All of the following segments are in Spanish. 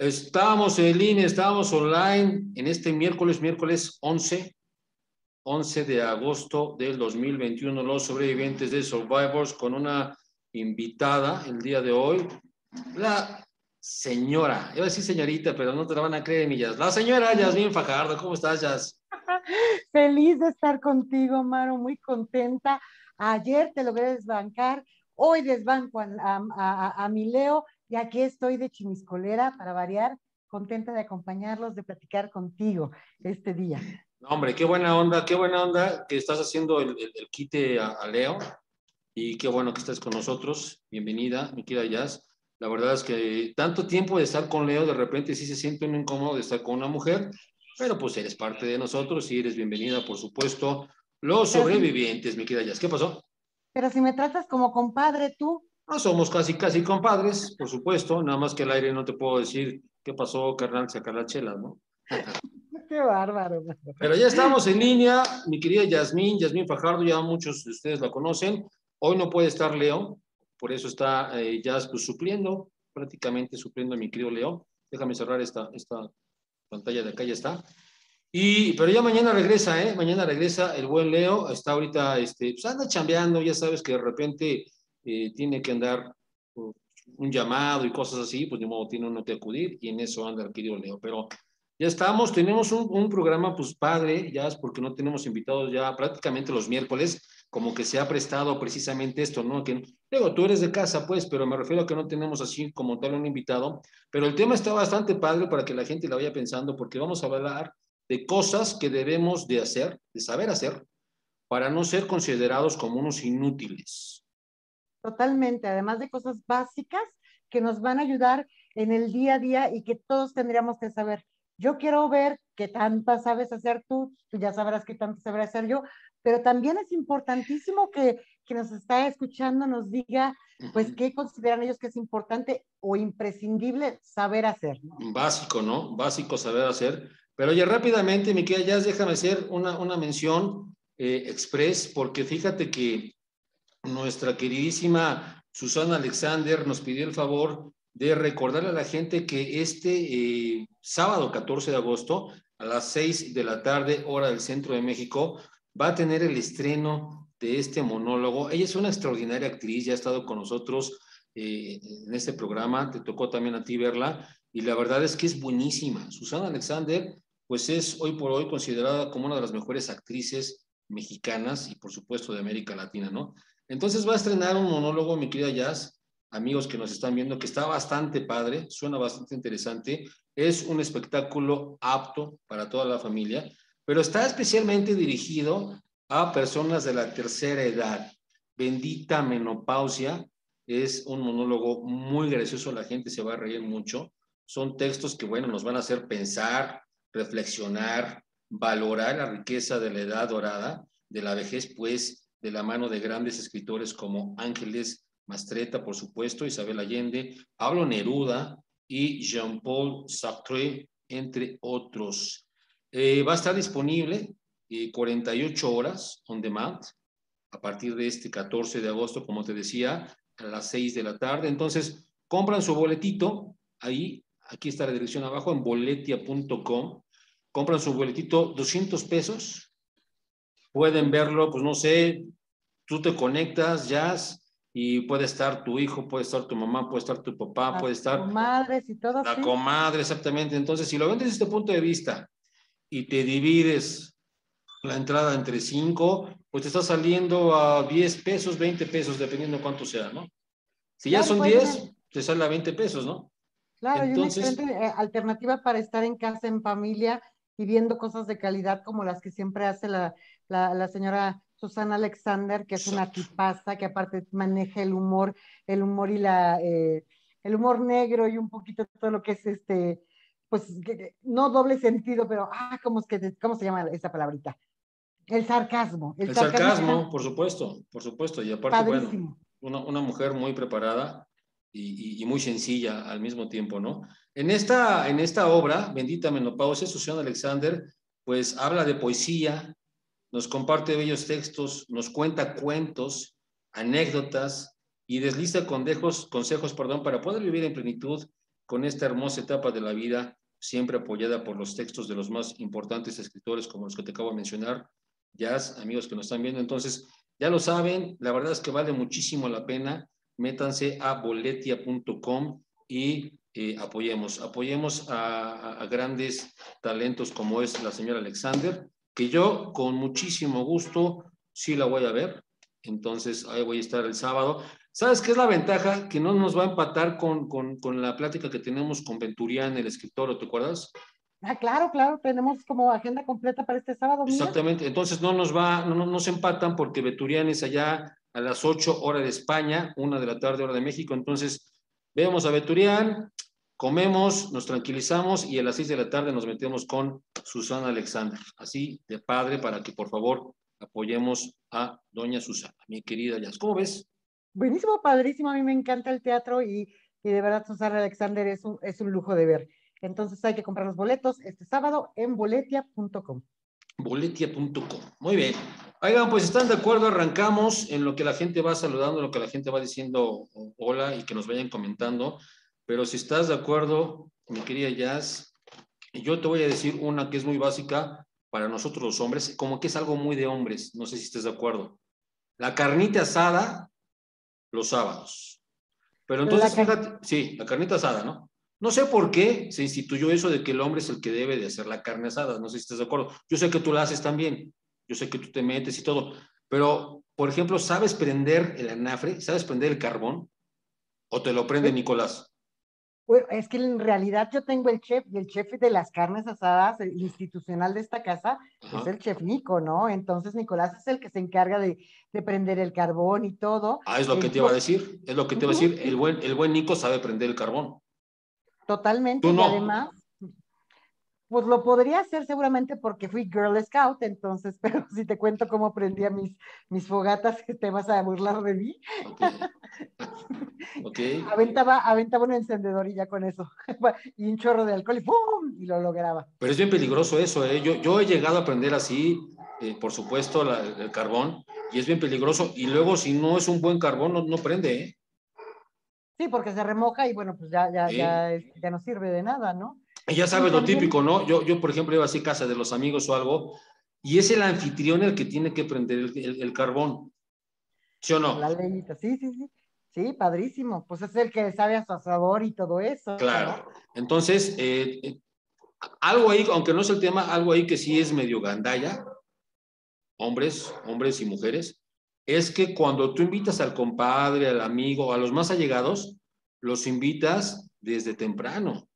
Estamos en línea, estamos online en este miércoles, miércoles 11, 11 de agosto del 2021, los sobrevivientes de Survivors, con una invitada el día de hoy, la señora, iba a decir señorita, pero no te la van a creer, millas. La señora Yasmin Fajardo, ¿cómo estás, Yas? Feliz de estar contigo, Maro, muy contenta. Ayer te logré desbancar, hoy desbanco a, a, a mi Leo y aquí estoy de chimiscolera para variar, contenta de acompañarlos, de platicar contigo este día. hombre, qué buena onda, qué buena onda que estás haciendo el, quite a, Leo y qué bueno que estés con nosotros. Bienvenida, mi querida Jazz. La verdad es que tanto tiempo de estar con Leo, de repente sí se siente un incómodo de estar con una mujer, pero pues eres parte de nosotros y eres bienvenida, por supuesto. Los sobrevivientes, mi querida Jazz. ¿Qué pasó? Pero si me tratas como compadre tú, no somos casi, casi compadres, por supuesto, nada más que el aire no te puedo decir qué pasó, carnal, sacar la chela, ¿no? Qué bárbaro. Pero ya estamos en línea, mi querida Yasmín, Yasmín Fajardo, ya muchos de ustedes la conocen. Hoy no puede estar Leo, por eso está eh, pues, supliendo, prácticamente supliendo a mi querido Leo. Déjame cerrar esta, esta pantalla de acá, ya está. Y, pero ya mañana regresa, ¿eh? Mañana regresa el buen Leo, está ahorita, este, pues anda chambeando, ya sabes que de repente eh, tiene que andar un llamado y cosas así, pues de modo tiene uno que acudir y en eso anda el querido Leo. Pero ya estamos, tenemos un, un, programa pues padre, ya es porque no tenemos invitados ya prácticamente los miércoles, como que se ha prestado precisamente esto, ¿no? Que, digo, tú eres de casa, pues, pero me refiero a que no tenemos así como tal un invitado, pero el tema está bastante padre para que la gente la vaya pensando, porque vamos a hablar de cosas que debemos de hacer, de saber hacer, para no ser considerados como unos inútiles. Totalmente, además de cosas básicas que nos van a ayudar en el día a día y que todos tendríamos que saber. Yo quiero ver qué tanta sabes hacer tú, tú ya sabrás qué tanto sabré hacer yo, pero también es importantísimo que quien nos está escuchando nos diga, pues, qué consideran ellos que es importante o imprescindible saber hacer. Básico, ¿no? Básico saber hacer. Pero ya rápidamente, mi querida ya déjame hacer una, una mención eh, express, porque fíjate que nuestra queridísima Susana Alexander nos pidió el favor de recordarle a la gente que este eh, sábado 14 de agosto a las 6 de la tarde, hora del centro de México, va a tener el estreno de este monólogo. Ella es una extraordinaria actriz, ya ha estado con nosotros eh, en este programa, te tocó también a ti verla, y la verdad es que es buenísima. Susana Alexander, pues es hoy por hoy considerada como una de las mejores actrices mexicanas y por supuesto de América Latina, ¿no? Entonces va a estrenar un monólogo, mi querida Jazz, amigos que nos están viendo, que está bastante padre, suena bastante interesante. Es un espectáculo apto para toda la familia, pero está especialmente dirigido a personas de la tercera edad. Bendita menopausia. Es un monólogo muy gracioso, la gente se va a reír mucho. Son textos que, bueno, nos van a hacer pensar, reflexionar, valorar la riqueza de la edad dorada, de la vejez, pues de la mano de grandes escritores como Ángeles Mastreta, por supuesto, Isabel Allende, Pablo Neruda y Jean-Paul Sartre, entre otros. Eh, va a estar disponible 48 eh, horas on demand a partir de este 14 de agosto, como te decía, a las 6 de la tarde. Entonces, compran su boletito ahí, aquí está la dirección abajo, en boletia.com. Compran su boletito 200 pesos pueden verlo, pues no sé, tú te conectas, jazz, y puede estar tu hijo, puede estar tu mamá, puede estar tu papá, puede estar... Comadres y todo. La comadre, exactamente. Entonces, si lo ven desde este punto de vista y te divides la entrada entre cinco, pues te está saliendo a 10 pesos, 20 pesos, dependiendo cuánto sea, ¿no? Si ya son 10, te sale a 20 pesos, ¿no? Claro, Entonces, y una eh, alternativa para estar en casa, en familia, y viendo cosas de calidad como las que siempre hace la, la, señora Susana Alexander, que es una tipaza, que aparte maneja el humor, el humor y la, eh, el humor negro y un poquito todo lo que es este, pues no doble sentido, pero, ah, ¿cómo, es que, ¿cómo se llama esa palabrita? El sarcasmo. El, sarcasmo, por supuesto, por supuesto. Y aparte, bueno, una, una, mujer muy preparada y, muy sencilla al mismo tiempo, ¿no? En esta, en esta obra, Bendita Menopausia, Susana Alexander, pues habla de poesía, nos comparte bellos textos, nos cuenta cuentos, anécdotas y desliza consejos, consejos perdón, para poder vivir en plenitud con esta hermosa etapa de la vida, siempre apoyada por los textos de los más importantes escritores como los que te acabo de mencionar, Jazz, amigos que nos están viendo. Entonces, ya lo saben, la verdad es que vale muchísimo la pena. Métanse a boletia.com y eh, apoyemos, apoyemos a, grandes talentos como es la señora Alexander, que yo con muchísimo gusto sí la voy a ver. Entonces, ahí voy a estar el sábado. ¿Sabes qué es la ventaja? Que no nos va a empatar con, con, con la plática que tenemos con Venturián, el escritor, ¿te acuerdas? Ah, claro, claro, tenemos como agenda completa para este sábado. Exactamente, entonces no nos va, no, no, se empatan porque Venturián es allá a las 8 horas de España, una de la tarde hora de México, entonces vemos a Beturián, comemos, nos tranquilizamos y a las 6 de la tarde nos metemos con Susana Alexander, así de padre para que por favor apoyemos a doña Susana, mi querida Yas. ¿Cómo ves? Buenísimo, padrísimo, a mí me encanta el teatro y, y de verdad Susana Alexander es un, es un lujo de ver. Entonces hay que comprar los boletos este sábado en boletia.com. Boletia.com. Muy bien. Oigan, pues están de acuerdo, arrancamos en lo que la gente va saludando, en lo que la gente va diciendo hola y que nos vayan comentando. Pero si estás de acuerdo, mi querida Jazz, yo te voy a decir una que es muy básica para nosotros los hombres, como que es algo muy de hombres, no sé si estés de acuerdo. La carnita asada los sábados. Pero entonces, fíjate, sí, la carnita asada, ¿no? No sé por qué se instituyó eso de que el hombre es el que debe de hacer la carne asada. No sé si estás de acuerdo. Yo sé que tú la haces también. Yo sé que tú te metes y todo. Pero, por ejemplo, ¿sabes prender el anafre? ¿Sabes prender el carbón? ¿O te lo prende Nicolás? es que en realidad yo tengo el chef y el chef de las carnes asadas institucional de esta casa es el chef Nico, ¿no? Entonces Nicolás es el que se encarga de, prender el carbón y todo. Ah, es lo que te iba a decir, es lo que te iba a decir. El buen, el buen Nico sabe prender el carbón. Totalmente. Y además, pues lo podría hacer seguramente porque fui Girl Scout, entonces, pero si te cuento cómo prendía mis, mis fogatas, te vas a burlar de mí. Okay. aventaba, aventaba un encendedor y ya con eso. y un chorro de alcohol y ¡pum! Y lo lograba. Pero es bien peligroso eso, ¿eh? Yo, yo he llegado a prender así, eh, por supuesto, el carbón, y es bien peligroso. Y luego, si no es un buen carbón, no, no prende, ¿eh? Sí, porque se remoja y bueno, pues ya, ya, ya, ya no sirve de nada, ¿no? Y ya sabes lo típico, ¿no? Yo, yo, por ejemplo, iba así a casa de los amigos o algo, y es el anfitrión el que tiene que prender el, carbón. ¿Sí o no? La leyita, sí, sí, sí. Sí, padrísimo. Pues es el que sabe a su asador y todo eso. Claro. Entonces, eh, eh, algo ahí, aunque no es el tema, algo ahí que sí es medio gandalla, hombres, hombres y mujeres, es que cuando tú invitas al compadre, al amigo, a los más allegados, los invitas desde temprano.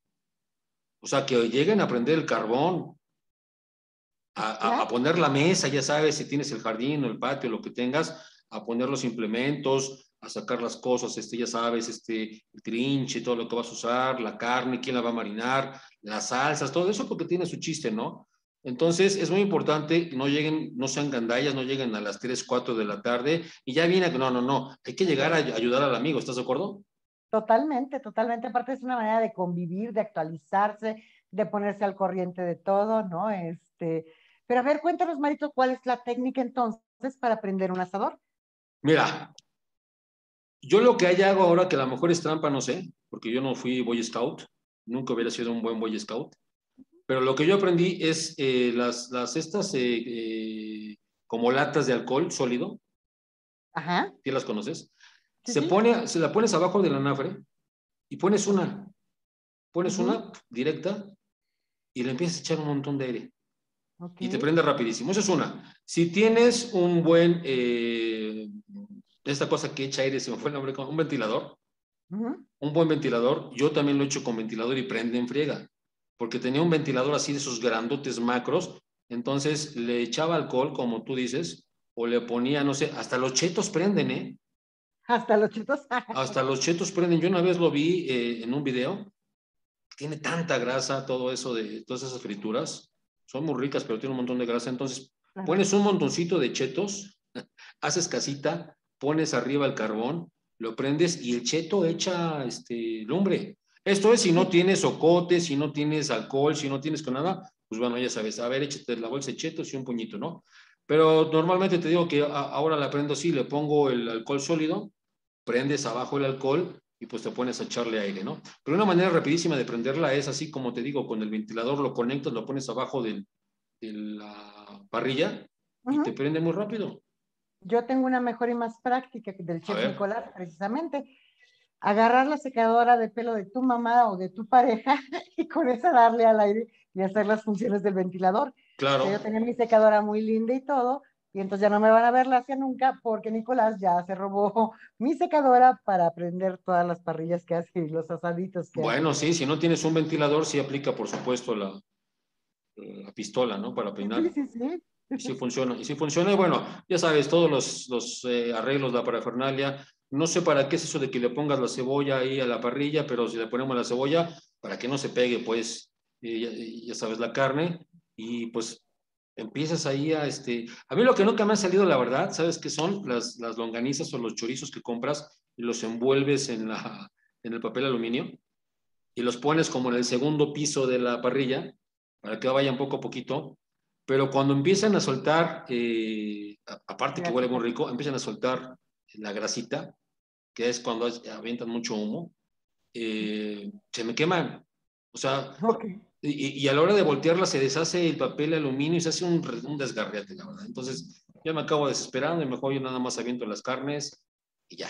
O sea, que lleguen a prender el carbón, a, poner la mesa, ya sabes, si tienes el jardín o el patio, lo que tengas, a poner los implementos, a sacar las cosas, este, ya sabes, este, el trinche, todo lo que vas a usar, la carne, quién la va a marinar, las salsas, todo eso porque tiene su chiste, ¿no? Entonces, es muy importante que no lleguen, no sean gandallas, no lleguen a las 3, 4 de la tarde y ya viene, no, no, no, hay que llegar a ayudar al amigo, ¿estás de acuerdo? Totalmente, totalmente. Aparte es una manera de convivir, de actualizarse, de ponerse al corriente de todo, ¿no? Este, pero a ver, cuéntanos, Marito, ¿cuál es la técnica entonces para prender un asador? Mira, yo lo que hago ahora, que a lo mejor es trampa, no sé, porque yo no fui Boy Scout, nunca hubiera sido un buen Boy Scout, pero lo que yo aprendí es eh, las, las estas eh, eh, como latas de alcohol sólido. Ajá. ¿Sí las conoces? Se pone, se la pones abajo del anafre y pones una, pones una directa y le empiezas a echar un montón de aire. Y te prende rapidísimo. Esa es una. Si tienes un buen, esta cosa que echa aire, se me fue el nombre, un ventilador, un buen ventilador, yo también lo he hecho con ventilador y prende en friega porque tenía un ventilador así de esos grandotes macros, entonces le echaba alcohol, como tú dices, o le ponía, no sé, hasta los chetos prenden, ¿eh? Hasta los chetos. hasta los chetos prenden. Yo una vez lo vi eh, en un video, tiene tanta grasa todo eso de todas esas frituras, son muy ricas, pero tiene un montón de grasa, entonces pones un montoncito de chetos, haces casita, pones arriba el carbón, lo prendes y el cheto echa este, lumbre. Esto es si no tienes ocote, si no tienes alcohol, si no tienes con nada, pues bueno, ya sabes, a ver, échate la bolsa de chetos y un puñito, ¿no? Pero normalmente te digo que ahora la prendo así, le pongo el alcohol sólido, prendes abajo el alcohol y pues te pones a echarle aire, ¿no? Pero una manera rapidísima de prenderla es así como te digo, con el ventilador lo conectas, lo pones abajo de la parrilla y te prende muy rápido. Yo tengo una mejor y más práctica del chef Nicolás, precisamente. Agarrar la secadora de pelo de tu mamá o de tu pareja y con esa darle al aire y hacer las funciones del ventilador. Claro. Yo tenía mi secadora muy linda y todo, y entonces ya no me van a ver la hacia nunca porque Nicolás ya se robó mi secadora para prender todas las parrillas que hace y los asaditos que Bueno, sí, si no tienes un ventilador, sí aplica, por supuesto, la, la pistola, ¿no? Para peinar. Sí, sí, sí. Y sí funciona, y sí funciona, y bueno, ya sabes, todos los, los eh, arreglos, la parafernalia, no sé para qué es eso de que le pongas la cebolla ahí a la parrilla, pero si le ponemos la cebolla, para que no se pegue, pues, eh, ya, ya, sabes, la carne, y pues empiezas ahí a, este, a mí lo que nunca me ha salido, la verdad, ¿sabes qué son? Las, las longanizas o los chorizos que compras y los envuelves en, la, en el papel aluminio y los pones como en el segundo piso de la parrilla para que vayan poco a poquito, pero cuando empiezan a soltar, eh, aparte que huele muy rico, empiezan a soltar la grasita, que es cuando avientan mucho humo, eh, se me queman. O sea, y, a la hora de voltearla se deshace el papel aluminio y se hace un, un desgarriate, la verdad. Entonces, ya me acabo desesperando y mejor yo nada más aviento las carnes y ya.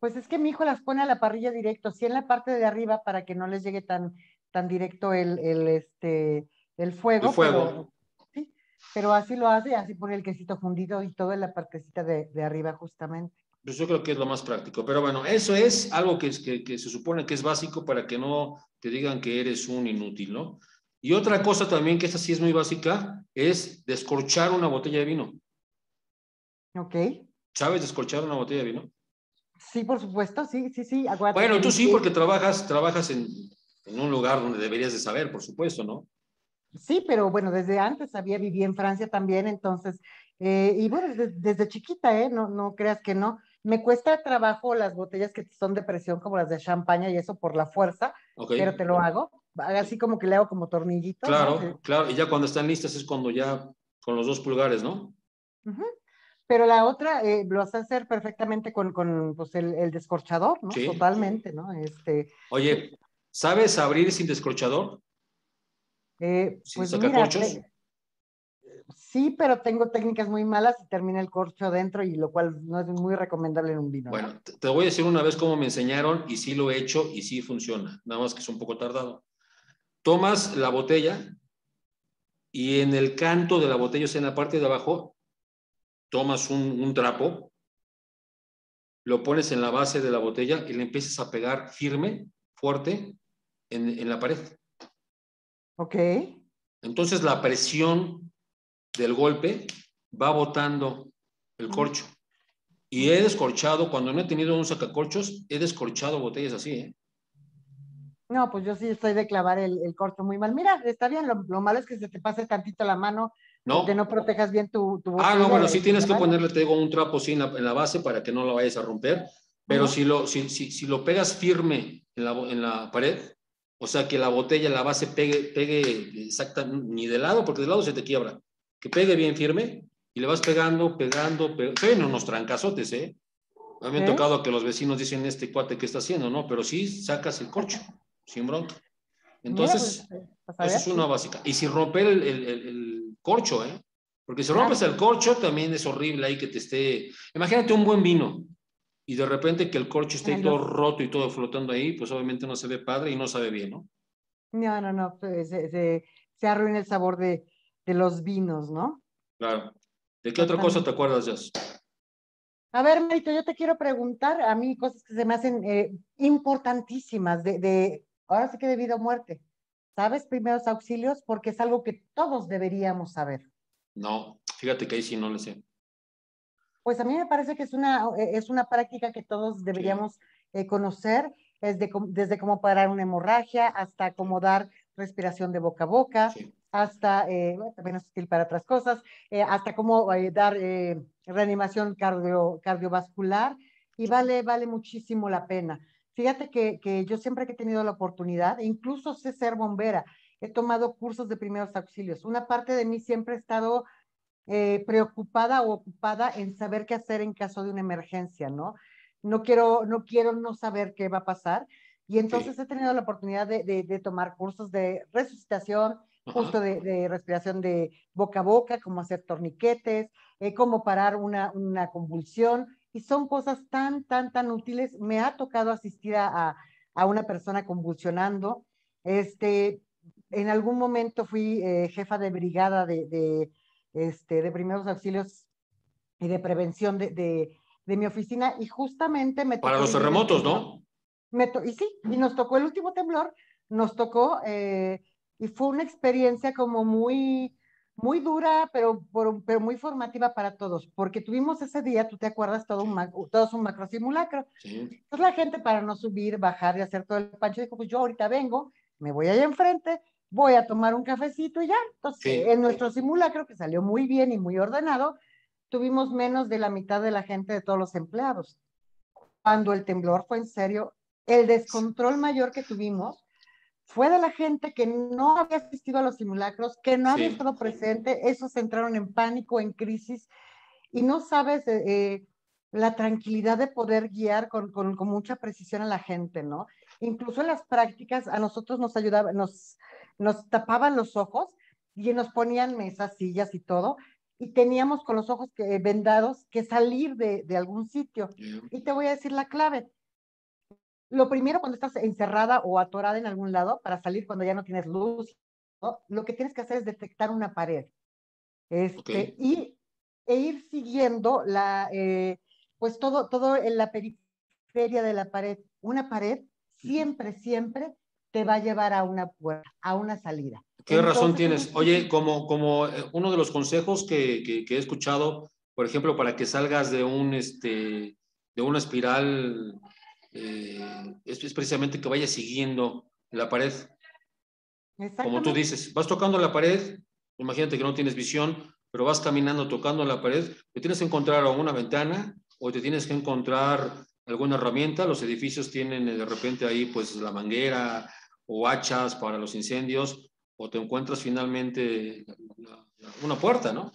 Pues es que mi hijo las pone a la parrilla directo, sí en la parte de arriba para que no les llegue tan, tan directo el, el, este, el fuego. El fuego. Pero, sí, pero así lo hace, así pone el quesito fundido y todo en la partecita de, de arriba justamente. Pues yo creo que es lo más práctico. Pero bueno, eso es algo que, que, que se supone que es básico para que no te digan que eres un inútil, ¿no? Y otra cosa también, que esta sí es muy básica, es descorchar una botella de vino. Ok. ¿Sabes descorchar una botella de vino? Sí, por supuesto, sí, sí, sí. Bueno, tú sí, porque trabajas, trabajas en, en, un lugar donde deberías de saber, por supuesto, ¿no? Sí, pero bueno, desde antes había vivido en Francia también, entonces, eh, y bueno, desde, desde, chiquita, ¿eh? No, no creas que no. Me cuesta trabajo las botellas que son de presión, como las de champaña y eso por la fuerza, okay. pero te lo hago. Así como que le hago como tornillitos. Claro, ¿no? claro. Y ya cuando están listas es cuando ya con los dos pulgares, ¿no? Uh -huh. Pero la otra eh, lo vas a hacer perfectamente con, con pues, el, el, descorchador, ¿no? Sí. Totalmente, ¿no? Este, Oye, ¿sabes abrir sin descorchador? Eh, ¿Sin pues sacacorchos? mira, sí, pero tengo técnicas muy malas y termina el corcho dentro y lo cual no es muy recomendable en un vino. Bueno, ¿no? te voy a decir una vez cómo me enseñaron y sí lo he hecho y sí funciona, nada más que es un poco tardado. Tomas la botella y en el canto de la botella, o sea, en la parte de abajo, tomas un, un trapo, lo pones en la base de la botella y le empiezas a pegar firme, fuerte, en, en la pared. Ok. Entonces la presión del golpe va botando el corcho. Y he descorchado, cuando no he tenido un sacacorchos, he descorchado botellas así, ¿eh? No, pues yo sí estoy de clavar el, el corcho muy mal. Mira, está bien, lo, lo, malo es que se te pase tantito la mano, no. que no protejas bien tu, tu Ah, no, bueno, sí tienes que ponerle, te digo, un trapo sí en la, en la, base para que no lo vayas a romper, pero uh -huh. si, lo, si, si, si, lo pegas firme en la, en la pared, o sea, que la botella, la base pegue, pegue exacta, ni de lado, porque de lado se te quiebra, que pegue bien firme y le vas pegando, pegando, pegando. Se ven unos trancazotes, ¿eh? A mí me ha ¿Eh? tocado que los vecinos dicen, este cuate, ¿qué está haciendo? No, pero sí sacas el corcho, sin bronca. Entonces, Mira, pues, eso es una básica. Y sin romper el, el, el, el corcho, ¿eh? Porque si rompes claro. el corcho, también es horrible ahí que te esté... Imagínate un buen vino y de repente que el corcho esté todo roto y todo flotando ahí, pues obviamente no se ve padre y no sabe bien, ¿no? No, no, no, pues, se, se, se arruina el sabor de, de los vinos, ¿no? Claro. ¿De qué otra cosa te acuerdas, Jess? A ver, Marito, yo te quiero preguntar a mí cosas que se me hacen eh, importantísimas de, de, ahora sí que de vida o muerte. ¿Sabes primeros auxilios? Porque es algo que todos deberíamos saber. No, fíjate que ahí sí no le sé. Pues a mí me parece que es una, es una práctica que todos deberíamos sí. eh, conocer, desde, desde cómo parar una hemorragia hasta cómo dar respiración de boca a boca, sí. Hasta, eh, bueno, también es útil para otras cosas, eh, hasta cómo eh, dar eh, reanimación cardio, cardiovascular y vale, vale muchísimo la pena. Fíjate que, que yo siempre que he tenido la oportunidad, incluso sé ser bombera, he tomado cursos de primeros auxilios. Una parte de mí siempre ha estado eh, preocupada o ocupada en saber qué hacer en caso de una emergencia, ¿no? no quiero, no quiero no saber qué va a pasar. Y entonces he tenido la oportunidad de, de, tomar cursos de resucitación, justo de, de, respiración de boca a boca, cómo hacer torniquetes, eh, cómo parar una, una, convulsión. Y son cosas tan, tan, tan útiles. Me ha tocado asistir a, a una persona convulsionando. Este, en algún momento fui eh, jefa de brigada de, de, este, de primeros auxilios y de prevención de, de, de mi oficina y justamente me Para los terremotos, ¿no? y sí, y nos tocó el último temblor, nos tocó, eh, y fue una experiencia como muy, muy dura, pero, pero muy formativa para todos, porque tuvimos ese día, tú te acuerdas, todo un, todos un macro simulacro. Entonces la gente para no subir, bajar y hacer todo el pancho, dijo, pues yo ahorita vengo, me voy allá enfrente, voy a tomar un cafecito y ya. Entonces, en nuestro simulacro, que salió muy bien y muy ordenado, tuvimos menos de la mitad de la gente de todos los empleados. Cuando el temblor fue en serio, el descontrol mayor que tuvimos fue de la gente que no había asistido a los simulacros, que no había estado presente, esos entraron en pánico, en crisis, y no sabes eh, eh, la tranquilidad de poder guiar con, con, con, mucha precisión a la gente, ¿no? Incluso en las prácticas a nosotros nos ayudaba, nos, nos tapaban los ojos y nos ponían mesas, sillas y todo, y teníamos con los ojos que, vendados que salir de, de algún sitio. Y te voy a decir la clave, lo primero cuando estás encerrada o atorada en algún lado para salir cuando ya no tienes luz, lo que tienes que hacer es detectar una pared. Este, y, e ir siguiendo la, eh, pues todo, todo en la periferia de la pared. Una pared siempre, siempre te va a llevar a una puerta, a una salida. ¿Qué razón tienes? Oye, como, como eh, uno de los consejos que, que, que, he escuchado, por ejemplo, para que salgas de un, este, de una espiral eh, es, precisamente que vaya siguiendo la pared. Como tú dices, vas tocando la pared, imagínate que no tienes visión, pero vas caminando tocando la pared, te tienes que encontrar a una ventana o te tienes que encontrar alguna herramienta. Los edificios tienen eh, de repente ahí pues la manguera o hachas para los incendios o te encuentras finalmente una puerta, ¿no?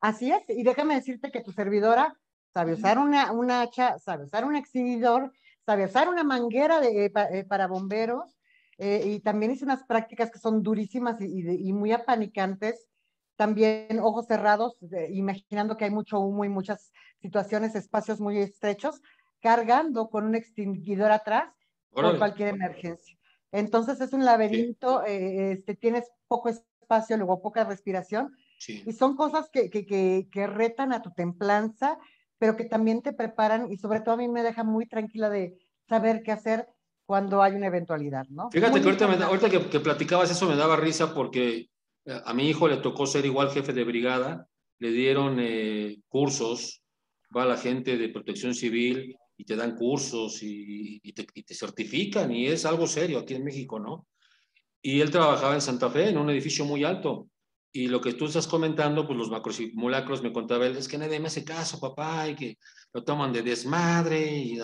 Así es, y déjame decirte que tu servidora sabe usar una, una hacha, sabe usar un exhibidor, sabe usar una manguera de, eh, eh, para bomberos, eh, y también hice unas prácticas que son durísimas y, y, muy apanicantes, también ojos cerrados, imaginando que hay mucho humo y muchas situaciones, espacios muy estrechos, cargando con un extinguidor atrás por cualquier emergencia. Entonces es un laberinto, este, tienes poco espacio, luego poca respiración, y son cosas que, que, que, que, retan a tu templanza pero que también te preparan y sobre todo a mí me deja muy tranquila de saber qué hacer cuando hay una eventualidad, ¿no? Fíjate que ahorita, ahorita que, platicabas eso me daba risa porque eh, a mi hijo le tocó ser igual jefe de brigada, le dieron eh, cursos, va la gente de protección civil y te dan cursos y, y, te, y, te, certifican y es algo serio aquí en México, ¿no? Y él trabajaba en Santa Fe, en un edificio muy alto, y lo que tú estás comentando, pues los macrosimulacros, me contaba él, es que nadie me hace caso, papá, y que lo toman de desmadre. Y,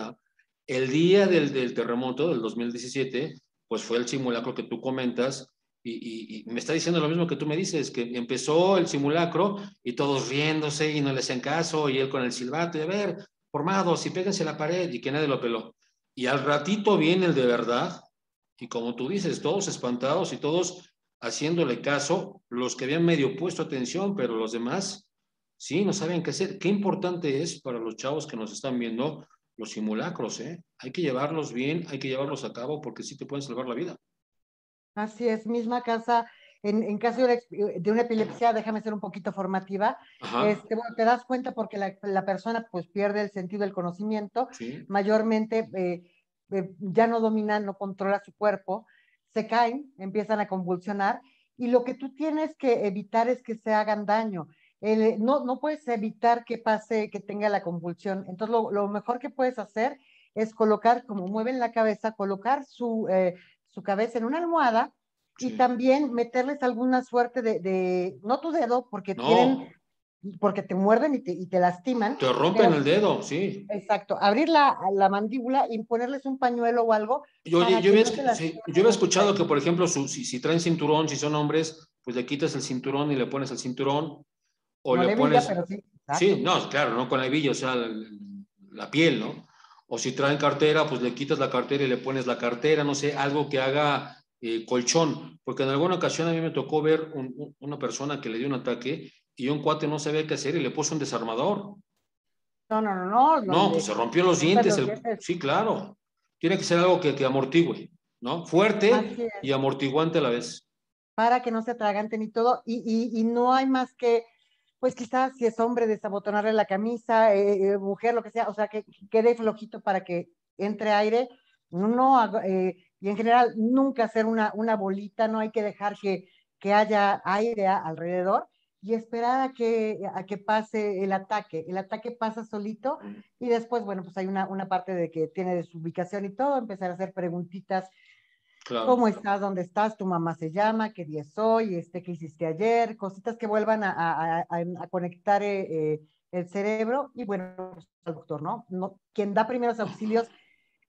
El día del, del, terremoto del 2017, pues fue el simulacro que tú comentas, y, y, me está diciendo lo mismo que tú me dices, que empezó el simulacro y todos riéndose y no le hacen caso, y él con el silbato, y a ver, formados, y péguense la pared, y que nadie lo peló. Y al ratito viene el de verdad, y como tú dices, todos espantados y todos haciéndole caso, los que habían medio puesto atención, pero los demás, sí, no saben qué hacer. Qué importante es para los chavos que nos están viendo los simulacros, ¿eh? Hay que llevarlos bien, hay que llevarlos a cabo porque sí te pueden salvar la vida. Así es, misma casa. En, en caso de, una epilepsia, déjame ser un poquito formativa, este, bueno, te das cuenta porque la, la, persona pues pierde el sentido del conocimiento, mayormente eh, eh, ya no domina, no controla su cuerpo, se caen, empiezan a convulsionar y lo que tú tienes que evitar es que se hagan daño. no, no puedes evitar que pase, que tenga la convulsión. Entonces, lo, mejor que puedes hacer es colocar, como mueven la cabeza, colocar su, eh, su cabeza en una almohada y también meterles alguna suerte de, de no tu dedo, porque tienen porque te muerden y te, y te lastiman. Te rompen el dedo, sí. Exacto, abrir la, la, mandíbula y ponerles un pañuelo o algo. Yo, yo, yo, había, sí, yo había, escuchado que, por ejemplo, su, si, si, traen cinturón, si son hombres, pues le quitas el cinturón y le pones el cinturón. O le pones. Pero sí, sí, no, claro, no con la hebilla, o sea, la piel, ¿no? O si traen cartera, pues le quitas la cartera y le pones la cartera, no sé, algo que haga eh, colchón, porque en alguna ocasión a mí me tocó ver una persona que le dio un ataque y un cuate no sabía qué hacer y le puso un desarmador. No, no, no, no. No, pues se rompió los dientes. sí, claro. Tiene que ser algo que, que amortigüe, ¿no? Fuerte y amortiguante a la vez. Para que no se atraganten y todo. Y, y, y no hay más que, pues quizás si es hombre, desabotonarle la camisa, eh, eh, mujer, lo que sea, o sea, que quede flojito para que entre aire. No, eh, y en general, nunca hacer una, una bolita, no hay que dejar que, que haya aire alrededor y esperar a que, a que pase el ataque. El ataque pasa solito y después, bueno, pues hay una, una parte de que tiene desubicación y todo, empezar a hacer preguntitas. ¿Cómo estás? ¿Dónde estás? ¿Tu mamá se llama? ¿Qué día es hoy? Este, ¿Qué hiciste ayer? Cositas que vuelvan a, a, a, conectar eh, eh, el cerebro y bueno, pues, al doctor, ¿no? ¿no? Quien da primeros auxilios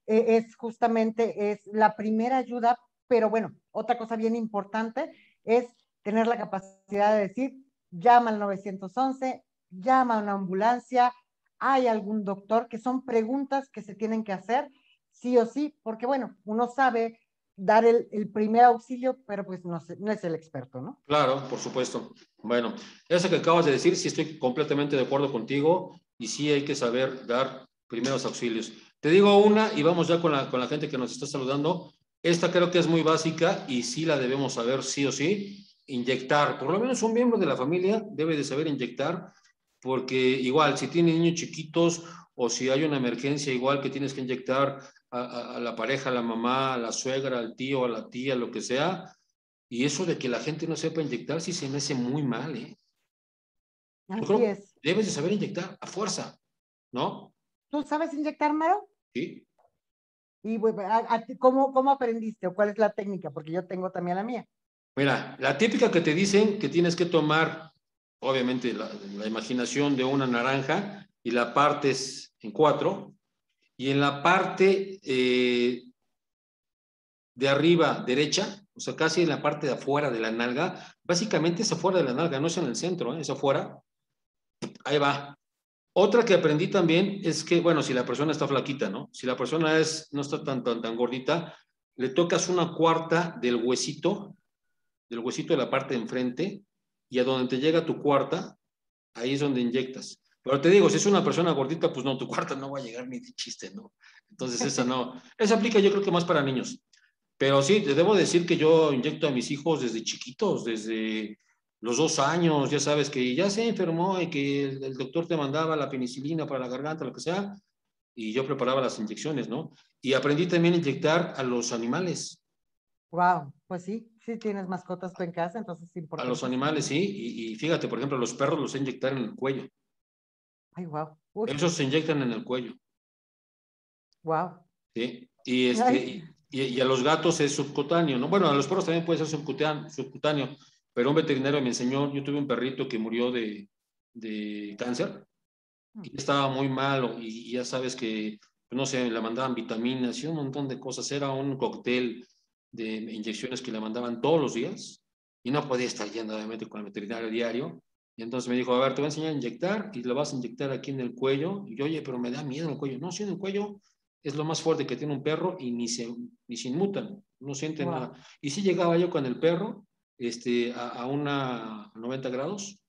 eh, es justamente, es la primera ayuda, pero bueno, otra cosa bien importante es tener la capacidad de decir, llama al 911, llama a una ambulancia, hay algún doctor, que son preguntas que se tienen que hacer sí o sí, porque bueno, uno sabe dar el, primer auxilio, pero pues no, no, es el experto, ¿no? Claro, por supuesto. Bueno, eso que acabas de decir, sí estoy completamente de acuerdo contigo y sí hay que saber dar primeros auxilios. Te digo una y vamos ya con la, con la gente que nos está saludando. Esta creo que es muy básica y sí la debemos saber sí o sí inyectar, por lo menos un miembro de la familia debe de saber inyectar, porque igual si tiene niños chiquitos o si hay una emergencia, igual que tienes que inyectar a, la pareja, a la mamá, a la suegra, al tío, a la tía, lo que sea, y eso de que la gente no sepa inyectar sí se me hace muy mal, ¿eh? Así es. Debes de saber inyectar a fuerza, ¿no? ¿Tú sabes inyectar, Maro? Sí. ¿Y cómo, cómo aprendiste o cuál es la técnica? Porque yo tengo también la mía. Mira, la típica que te dicen que tienes que tomar, obviamente, la, imaginación de una naranja y la partes en cuatro, y en la parte eh, de arriba derecha, o sea, casi en la parte de afuera de la nalga, básicamente es afuera de la nalga, no es en el centro, ¿eh? es afuera. Ahí va. Otra que aprendí también es que, bueno, si la persona está flaquita, ¿no? Si la persona es, no está tan, tan, tan gordita, le tocas una cuarta del huesito del huesito de la parte de enfrente y a donde te llega tu cuarta, ahí es donde inyectas. Pero te digo, si es una persona gordita, pues no, tu cuarta no va a llegar ni de chiste, ¿no? Entonces esa no, esa aplica yo creo que más para niños. Pero sí, te debo decir que yo inyecto a mis hijos desde chiquitos, desde los dos años, ya sabes que ya se enfermó y que el, el doctor te mandaba la penicilina para la garganta, lo que sea, y yo preparaba las inyecciones, ¿no? Y aprendí también a inyectar a los animales. Wow, pues sí, sí tienes mascotas tú en casa, entonces es importante. A los animales, sí, y, fíjate, por ejemplo, los perros los inyectan en el cuello. Ay, wow. Esos se inyectan en el cuello. Wow. Sí, y, este, y, a los gatos es subcutáneo, ¿no? Bueno, a los perros también puede ser subcutáneo, subcutáneo, pero un veterinario me enseñó, yo tuve un perrito que murió de, de cáncer, mm. y estaba muy malo, y, ya sabes que, no sé, le mandaban vitaminas y un montón de cosas, era un cóctel de inyecciones que le mandaban todos los días y no podía estar yendo obviamente con el veterinario diario. Y entonces me dijo, a ver, te voy a enseñar a inyectar y lo vas a inyectar aquí en el cuello. Y yo, oye, pero me da miedo en el cuello. No, sí, en el cuello es lo más fuerte que tiene un perro y ni se, ni se inmutan, no sienten nada. Y si llegaba yo con el perro este, a, a una 90 grados,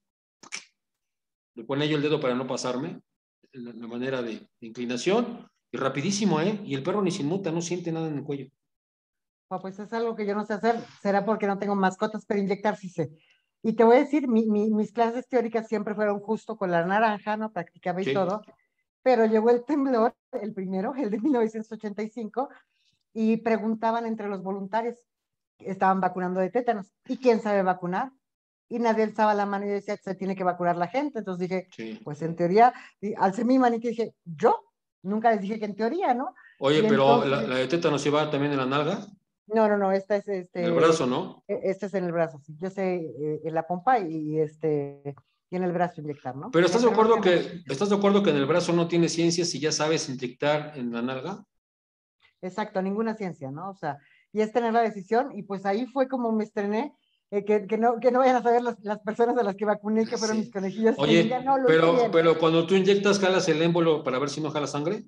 le ponía yo el dedo para no pasarme, la, la manera de, de, inclinación, y rapidísimo, ¿eh? Y el perro ni se inmuta, no siente nada en el cuello pues es algo que yo no sé hacer, será porque no tengo mascotas, pero inyectar sí sé. Y te voy a decir, mis clases teóricas siempre fueron justo con la naranja, ¿no? Practicaba y todo, pero llegó el temblor, el primero, el de 1985, y preguntaban entre los voluntarios, estaban vacunando de tétanos, ¿y quién sabe vacunar? Y nadie alzaba la mano y decía, se tiene que vacunar la gente. Entonces dije, pues en teoría, alcé mi manito y dije, ¿yo? Nunca les dije que en teoría, ¿no? Oye, pero la, la, de tétanos se va también en la nalga. No, no, no, esta es este. En el brazo, ¿no? Este es en el brazo, sí. Yo sé eh, en la pompa y este y en el brazo inyectar, ¿no? Pero ¿estás de acuerdo que estás de acuerdo que en el brazo no tiene ciencia si ya sabes inyectar en la nalga? Exacto, ninguna ciencia, ¿no? O sea, y es tener la decisión y pues ahí fue como me estrené eh, que, que, no, que no vayan a saber las, las personas a las que vacuné que fueron mis conejillos. Oye, pero, pero cuando tú inyectas, jalas el émbolo para ver si no jala sangre.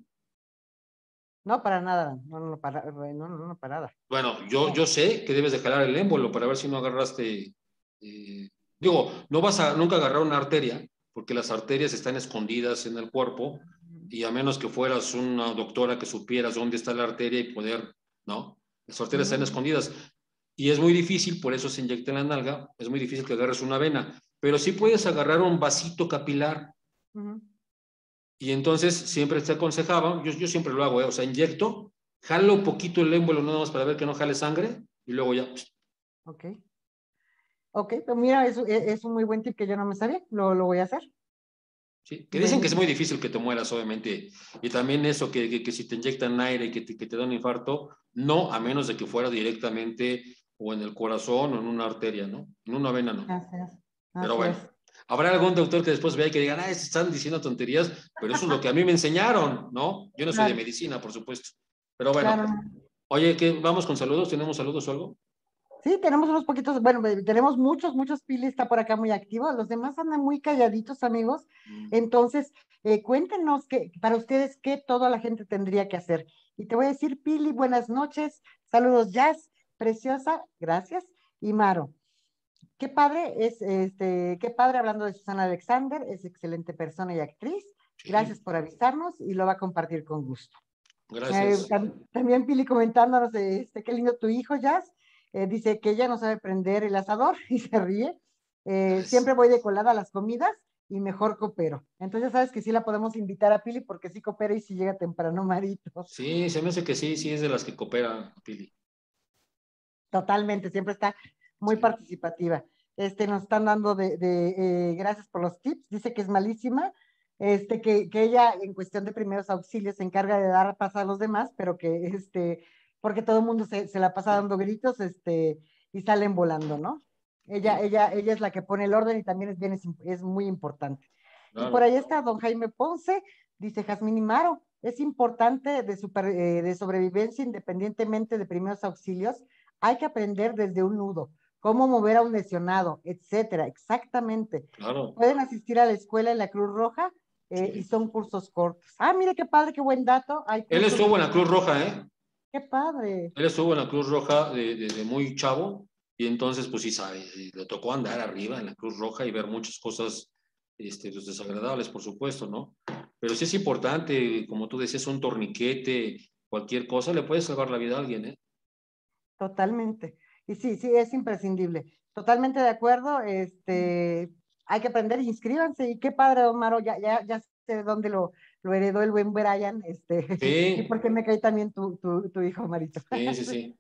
No, para nada, no, no, para, no, no, no para nada. Bueno, yo, yo sé que debes de jalar el émbolo para ver si no agarraste, eh, digo, no vas a nunca agarrar una arteria, porque las arterias están escondidas en el cuerpo, y a menos que fueras una doctora que supieras dónde está la arteria y poder, ¿no? Las arterias están escondidas. Y es muy difícil, por eso se inyecta en la nalga, es muy difícil que agarres una vena, pero sí puedes agarrar un vasito capilar. Y entonces siempre te aconsejaba, yo, yo siempre lo hago, ¿eh? o sea, inyecto, jalo un poquito el émbolo nada más para ver que no jale sangre y luego ya. Ok. Ok, pero mira, es, es un muy buen tip que yo no me sabía, lo, lo voy a hacer. Sí, que dicen que es muy difícil que te mueras, obviamente. Y también eso, que, que, si te inyectan aire y que te, que te da un infarto, no, a menos de que fuera directamente o en el corazón o en una arteria, ¿no? En una vena, no. Gracias. Pero bueno, habrá algún doctor que después vea y que digan, ah, están diciendo tonterías, pero eso es lo que a mí me enseñaron, ¿no? Yo no soy de medicina, por supuesto. Pero bueno, oye, ¿qué, ¿vamos con saludos? ¿Tenemos saludos o algo? Sí, tenemos unos poquitos, bueno, tenemos muchos, muchos, Pili está por acá muy activo, los demás andan muy calladitos, amigos. Mm. Entonces, eh, cuéntenos que, para ustedes qué toda la gente tendría que hacer. Y te voy a decir, Pili, buenas noches, saludos, Jazz, preciosa, gracias, y Maro. Qué padre es, este, qué padre hablando de Susana Alexander, es excelente persona y actriz. Gracias por avisarnos y lo va a compartir con gusto. Gracias. Eh, también Pili comentándonos, este, qué lindo tu hijo, Jazz. Eh, dice que ella no sabe prender el asador y se ríe. Eh, siempre voy de colada a las comidas y mejor coopero. Entonces, sabes que sí la podemos invitar a Pili porque sí coopera y sí llega temprano, Marito. Sí, se me hace que sí, sí es de las que coopera Pili. Totalmente, siempre está muy participativa. Este, nos están dando de, eh, gracias por los tips. Dice que es malísima, este, que, que, ella en cuestión de primeros auxilios se encarga de dar paso a los demás, pero que este, porque todo el mundo se, se, la pasa dando gritos este, y salen volando, ¿no? Ella, ella, ella es la que pone el orden y también es, bien, es, muy importante. Y por ahí está don Jaime Ponce, dice Jazmín y Maro, es importante de, super, eh, de sobrevivencia independientemente de primeros auxilios, hay que aprender desde un nudo, cómo mover a un lesionado, etcétera, exactamente. Claro. Pueden asistir a la escuela en la Cruz Roja eh, y son cursos cortos. Ah, mire qué padre, qué buen dato. Él estuvo en la Cruz Roja, ¿eh? Qué padre. Él estuvo en la Cruz Roja desde muy chavo y entonces pues sí sabe, le tocó andar arriba en la Cruz Roja y ver muchas cosas este, pues, desagradables, por supuesto, ¿no? Pero sí es importante, como tú decías, un torniquete, cualquier cosa, le puede salvar la vida a alguien, ¿eh? Totalmente. Y sí, sí, es imprescindible. Totalmente de acuerdo. Este, hay que aprender, inscríbanse. Y qué padre, Omar, ya, ya, ya sé dónde lo, lo heredó el buen Brian, este, sí. y porque me cae también tu, tu, tu, hijo Marito. Sí, sí, sí.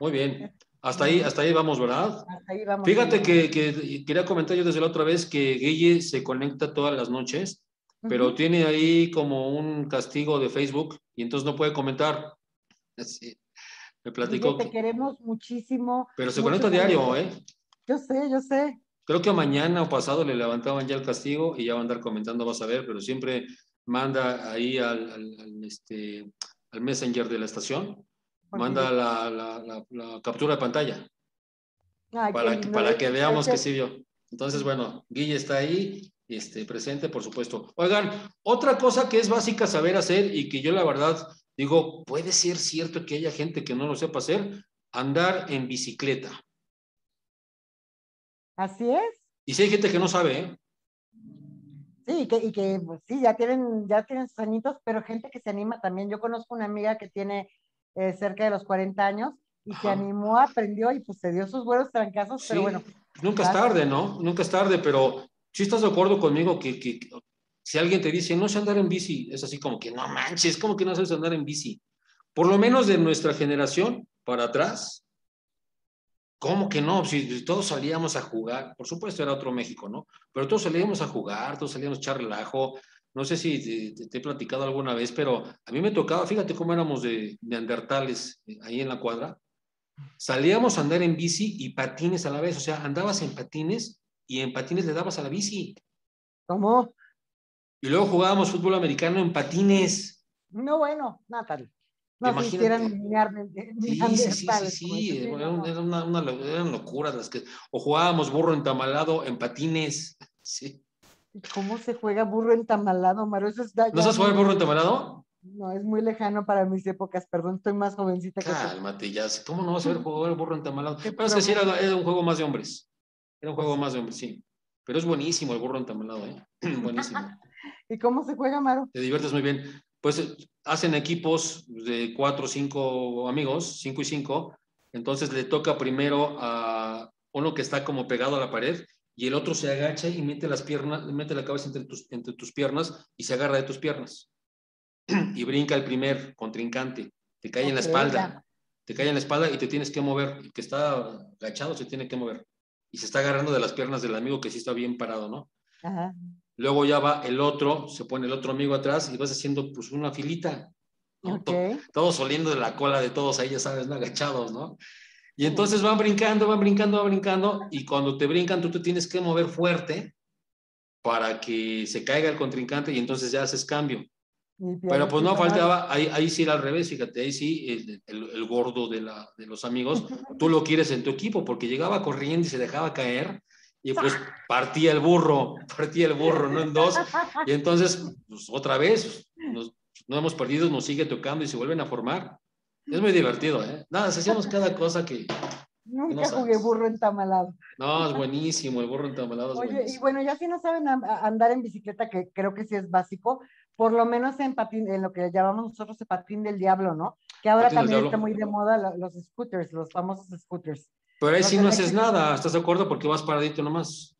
Muy bien. Hasta ahí, hasta ahí vamos, ¿verdad? Hasta ahí vamos. Fíjate que, que, quería comentar yo desde la otra vez que Guille se conecta todas las noches, pero tiene ahí como un castigo de Facebook y entonces no puede comentar. Así. Me platicó. te queremos muchísimo. Pero se conecta diario, ¿eh? Yo sé, yo sé. Creo que mañana o pasado le levantaban ya el castigo y ya va a andar comentando, vas a ver, pero siempre manda ahí al, al, este, al messenger de la estación, manda la, la, la, captura de pantalla para, que, para que veamos que sí vio. Entonces, bueno, Guille está ahí, este, presente, por supuesto. Oigan, otra cosa que es básica saber hacer y que yo la verdad digo, puede ser cierto que haya gente que no lo sepa hacer, andar en bicicleta. Así es. Y si hay gente que no sabe, ¿eh? Sí, y que, y que pues, sí, ya tienen, ya tienen sus añitos, pero gente que se anima también. Yo conozco una amiga que tiene eh, cerca de los 40 años y se animó, aprendió y pues se dio sus buenos trancazos, pero bueno. Nunca es tarde, ¿no? Nunca es tarde, pero si estás de acuerdo conmigo que, que, si alguien te dice, no sé andar en bici, es así como que no manches, como que no sabes andar en bici. Por lo menos de nuestra generación para atrás, ¿Cómo que no? Si todos salíamos a jugar, por supuesto era otro México, ¿no? Pero todos salíamos a jugar, todos salíamos a echar relajo. No sé si te, he platicado alguna vez, pero a mí me tocaba, fíjate cómo éramos de neandertales eh, ahí en la cuadra. Salíamos a andar en bici y patines a la vez, o sea, andabas en patines y en patines le dabas a la bici. ¿Cómo? Y luego jugábamos fútbol americano en patines. No, bueno, Natalie. No, si Sí, sí, sí, sí, sí. Eran, una, una, eran locuras las que. O jugábamos burro entamalado en patines. Sí. ¿Cómo se juega burro entamalado, Maro? Eso es ¿No sabes jugar burro entamalado? No, es muy lejano para mis épocas, perdón, estoy más jovencita que Cálmate, ya ¿Cómo no vas a ver jugar burro entamalado? Pero es que sí era, era, un juego más de hombres. Era un juego más de hombres, sí. Pero es buenísimo el burro entamalado, ¿eh? buenísimo. ¿Y cómo se juega, Maro? Te diviertes muy bien. Pues hacen equipos de cuatro o cinco amigos, cinco y cinco. Entonces le toca primero a uno que está como pegado a la pared y el otro se agacha y mete las piernas, mete la cabeza entre tus, entre tus piernas y se agarra de tus piernas. y brinca el primer contrincante, te cae en la espalda, te cae en la espalda y te tienes que mover. El que está agachado se tiene que mover. Y se está agarrando de las piernas del amigo que sí está bien parado, ¿no? Luego ya va el otro, se pone el otro amigo atrás y vas haciendo pues una filita. Todos oliendo de la cola de todos ahí, ya sabes, ¿no? agachados, ¿no? Y entonces van brincando, van brincando, van brincando, y cuando te brincan, tú te tienes que mover fuerte para que se caiga el contrincante y entonces ya haces cambio. Pero pues no faltaba, ahí, ahí sí era al revés, fíjate, ahí sí el, el, gordo de, la, de los amigos, tú lo quieres en tu equipo porque llegaba corriendo y se dejaba caer y pues partía el burro, partía el burro, ¿no? En dos. Y entonces, pues otra vez, no hemos perdido, nos sigue tocando y se vuelven a formar. Es muy divertido, ¿eh? Nada, hacíamos cada cosa que... Nunca jugué burro entamalado. No, es buenísimo, el burro entamalado Oye, y bueno, ya si no saben andar en bicicleta, que creo que sí es básico, por lo menos en patín, en lo que llamamos nosotros el patín del diablo, ¿no? Que ahora también está muy de moda los scooters, los famosos scooters. Pero ahí sí no haces nada, ¿estás de acuerdo? Porque vas paradito nomás.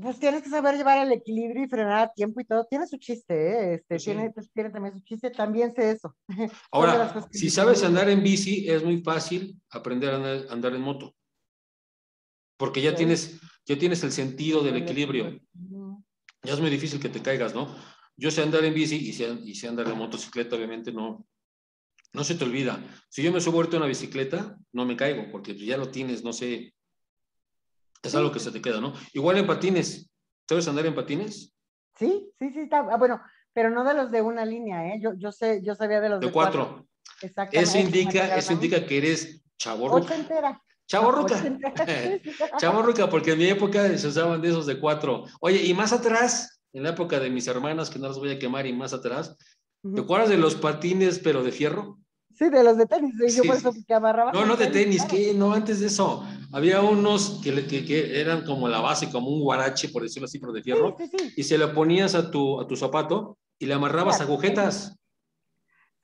Pues tienes que saber llevar el equilibrio y frenar a tiempo y todo. Tiene su chiste, ¿eh? Este, pues tiene, pues, tiene también su chiste, también sé eso. Ahora, si sabes andar en bici, es muy fácil aprender a andar, en moto. Porque ya, tienes, ya tienes el sentido del equilibrio. Ya es muy difícil que te caigas, ¿no? Yo sé andar en bici y sé, y sé andar en motocicleta, obviamente no, no se te olvida. Si yo me subo ahorita a una bicicleta, no me caigo, porque ya lo tienes, no sé. Es algo que se te queda, ¿no? Igual en patines. ¿Sabes andar en patines? Sí, sí, sí, está. Ah, bueno, pero no de los de una línea, ¿eh? Yo, yo sé, yo sabía de los de, cuatro. Exactamente. Eso indica, eso indica que eres chaborruca. Chaborruca. chaborruca, porque en mi época se usaban de esos de cuatro. Oye, y más atrás, en la época de mis hermanas, que no las voy a quemar, y más atrás, ¿Te acuerdas de los patines, pero de fierro? Sí, de los de tenis. Yo por eso que amarraba. No, no de tenis, ¿qué? No, antes de eso. Había unos que, que, que, eran como la base, como un guarache, por decirlo así, pero de fierro. Sí, sí, y se le ponías a tu, a tu zapato y le amarrabas agujetas.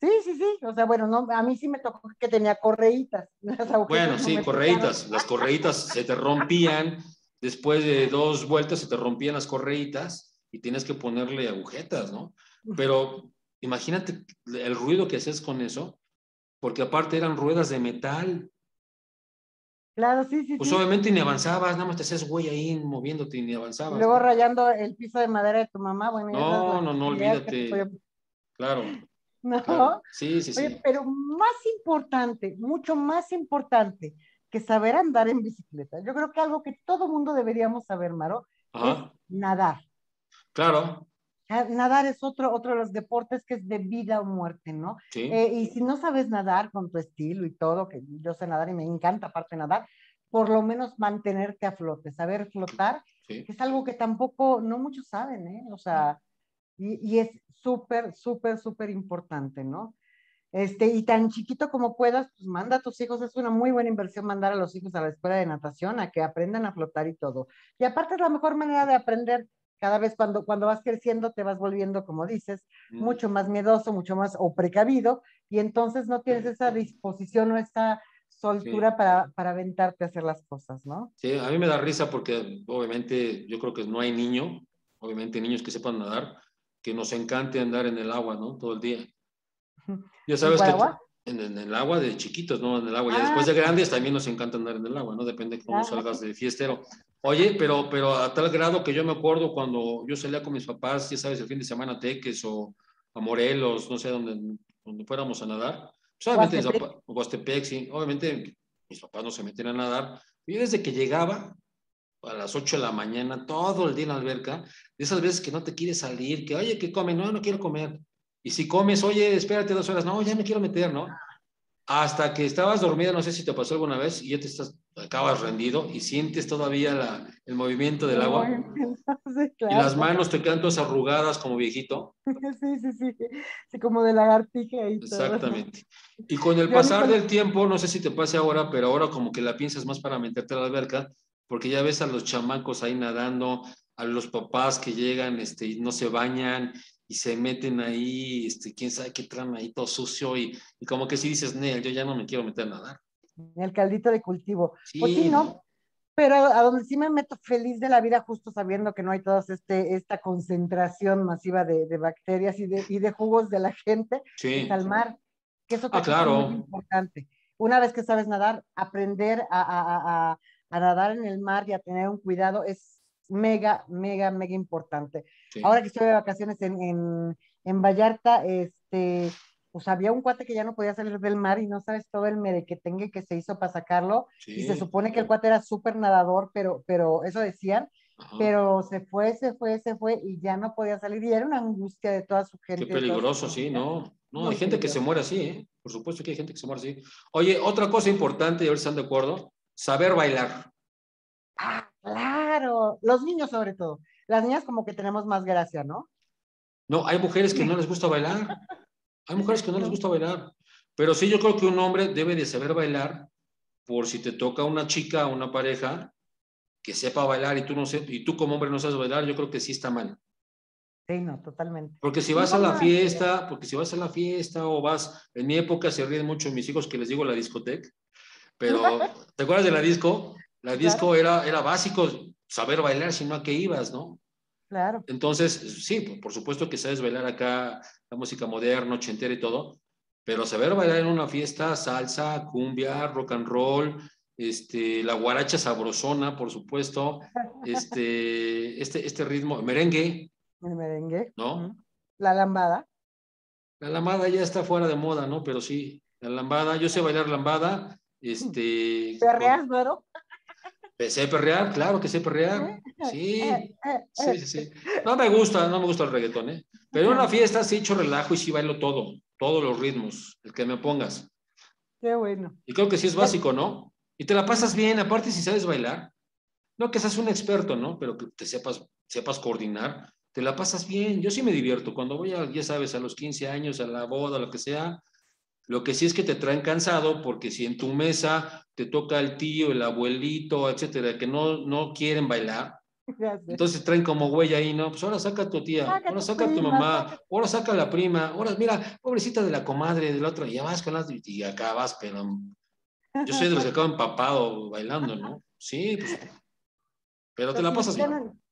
Sí, sí, sí. O sea, bueno, no, a mí sí me tocó que tenía correitas. bueno, sí, correitas. Las correitas se te rompían. Después de dos vueltas se te rompían las correitas y tienes que ponerle agujetas, ¿no? Pero Imagínate el ruido que haces con eso, porque aparte eran ruedas de metal. Claro, sí, sí. Pues obviamente ni avanzabas, nada más te hacías güey ahí moviéndote y ni avanzabas. Luego rayando el piso de madera de tu mamá, bueno. No, no, no, olvídate. Claro. No. Sí, sí, sí. pero más importante, mucho más importante que saber andar en bicicleta. Yo creo que algo que todo mundo deberíamos saber, Maro, es nadar. Claro. Ah, nadar es otro, otro de los deportes que es de vida o muerte, ¿no? Sí. Eh, y si no sabes nadar con tu estilo y todo, que yo sé nadar y me encanta aparte nadar, por lo menos mantenerte a flote, saber flotar, que es algo que tampoco, no muchos saben, ¿eh? O sea, y, y es súper, súper, súper importante, ¿no? Este, y tan chiquito como puedas, pues manda a tus hijos, es una muy buena inversión mandar a los hijos a la escuela de natación, a que aprendan a flotar y todo. Y aparte es la mejor manera de aprender cada vez cuando, cuando vas creciendo te vas volviendo, como dices, mm. mucho más miedoso, mucho más o precavido, y entonces no tienes esa disposición o esa soltura para, para aventarte a hacer las cosas, ¿no? Sí, a mí me da risa porque obviamente yo creo que no hay niño, obviamente niños que sepan nadar, que nos encante andar en el agua, ¿no? Todo el día. Ya sabes que en, el agua de chiquitos, ¿no? En el agua. ya ah, después de grandes también nos encanta andar en el agua, ¿no? Depende de cómo ah, salgas de fiestero. Oye, pero, pero a tal grado que yo me acuerdo cuando yo salía con mis papás, ya sabes, el fin de semana a Teques o a Morelos, no sé, donde, donde fuéramos a nadar. Pues obviamente, Huastepec, sí, obviamente mis papás no se metían a nadar. Y desde que llegaba, a las 8 de la mañana, todo el día en la alberca, de esas veces que no te quieres salir, que oye, ¿qué come? No, no quiero comer. Y si comes, oye, espérate dos horas, no, ya me quiero meter, ¿no? hasta que estabas dormida, no sé si te pasó alguna vez, y ya te estás, acabas rendido y sientes todavía la, el movimiento del agua. Y las manos te quedan todas arrugadas como viejito. Sí, sí, sí, sí, como de lagartija y Exactamente. Y con el pasar del tiempo, no sé si te pase ahora, pero ahora como que la piensas más para meterte a la alberca, porque ya ves a los chamacos ahí nadando, a los papás que llegan este, y no se bañan y se meten ahí, este, quién sabe qué traen ahí todo sucio y, y como que si dices, Nel, yo ya no me quiero meter a nadar. El caldito de cultivo. Sí. Pues sí, ¿no? Pero a donde sí me meto feliz de la vida, justo sabiendo que no hay toda este, esta concentración masiva de, de bacterias y de, y de, jugos de la gente, sí. es al mar. Que eso ah, claro. es muy importante. Una vez que sabes nadar, aprender a, a, a, a nadar en el mar y a tener un cuidado es mega, mega, mega importante. Sí. Ahora que estoy de vacaciones en, en, en, Vallarta, este, pues había un cuate que ya no podía salir del mar y no sabes todo el merequetengue que se hizo para sacarlo. Sí. Y se supone que el cuate era súper nadador, pero, pero eso decían. Ajá. Pero se fue, se fue, se fue y ya no podía salir. Y era una angustia de toda su gente. Qué peligroso, sí, ¿no? No, hay gente que se muere así, ¿eh? Por supuesto que hay gente que se muere así. Oye, otra cosa importante, y a ver si están de acuerdo, saber bailar. Ah, claro, los niños sobre todo. Las niñas como que tenemos más gracia, ¿no? No, hay mujeres que no les gusta bailar. Hay mujeres que no les gusta bailar. Pero sí, yo creo que un hombre debe de saber bailar por si te toca una chica o una pareja que sepa bailar y tú no sé, y tú como hombre no sabes bailar, yo creo que sí está mal. Sí, no, totalmente. Porque si vas a la fiesta, porque si vas a la fiesta o vas, en mi época se ríen mucho mis hijos que les digo la discoteca, pero ¿te acuerdas de la disco? La disco claro. era, era básico, saber bailar, sino a qué ibas, ¿no? Claro. Entonces, sí, por supuesto que sabes bailar acá la música moderna, ochentera y todo, pero saber bailar en una fiesta, salsa, cumbia, rock and roll, este, la guaracha sabrosona, por supuesto, este, este, este ritmo, merengue. El merengue. ¿No? La lambada. La lambada ya está fuera de moda, ¿no? Pero sí, la lambada, yo sé bailar lambada, este... ¿Perreas, güero? Sé perrear, claro que sé perrear. Sí, sí, sí, sí. No me gusta, no me gusta el reggaetón, ¿eh? Pero en una fiesta sí echo relajo y sí bailo todo, todos los ritmos, el que me pongas. Qué bueno. Y creo que sí es básico, ¿no? Y te la pasas bien, aparte si sabes bailar. No que seas un experto, ¿no? Pero que te sepas, sepas coordinar, te la pasas bien. Yo sí me divierto. Cuando voy a, ya sabes, a los 15 años, a la boda, lo que sea, lo que sí es que te traen cansado porque si en tu mesa te toca el tío, el abuelito, etcétera, que no, no quieren bailar, entonces traen como güey ahí, ¿no? Pues ahora saca a tu tía, saca ahora saca a tu mamá, saca... ahora saca a la prima, ahora mira, pobrecita de la comadre del otro, y ya vas con las y acá vas, pero yo soy de los que acabo empapado bailando, ¿no? Sí, pues. Pero te la pasas bien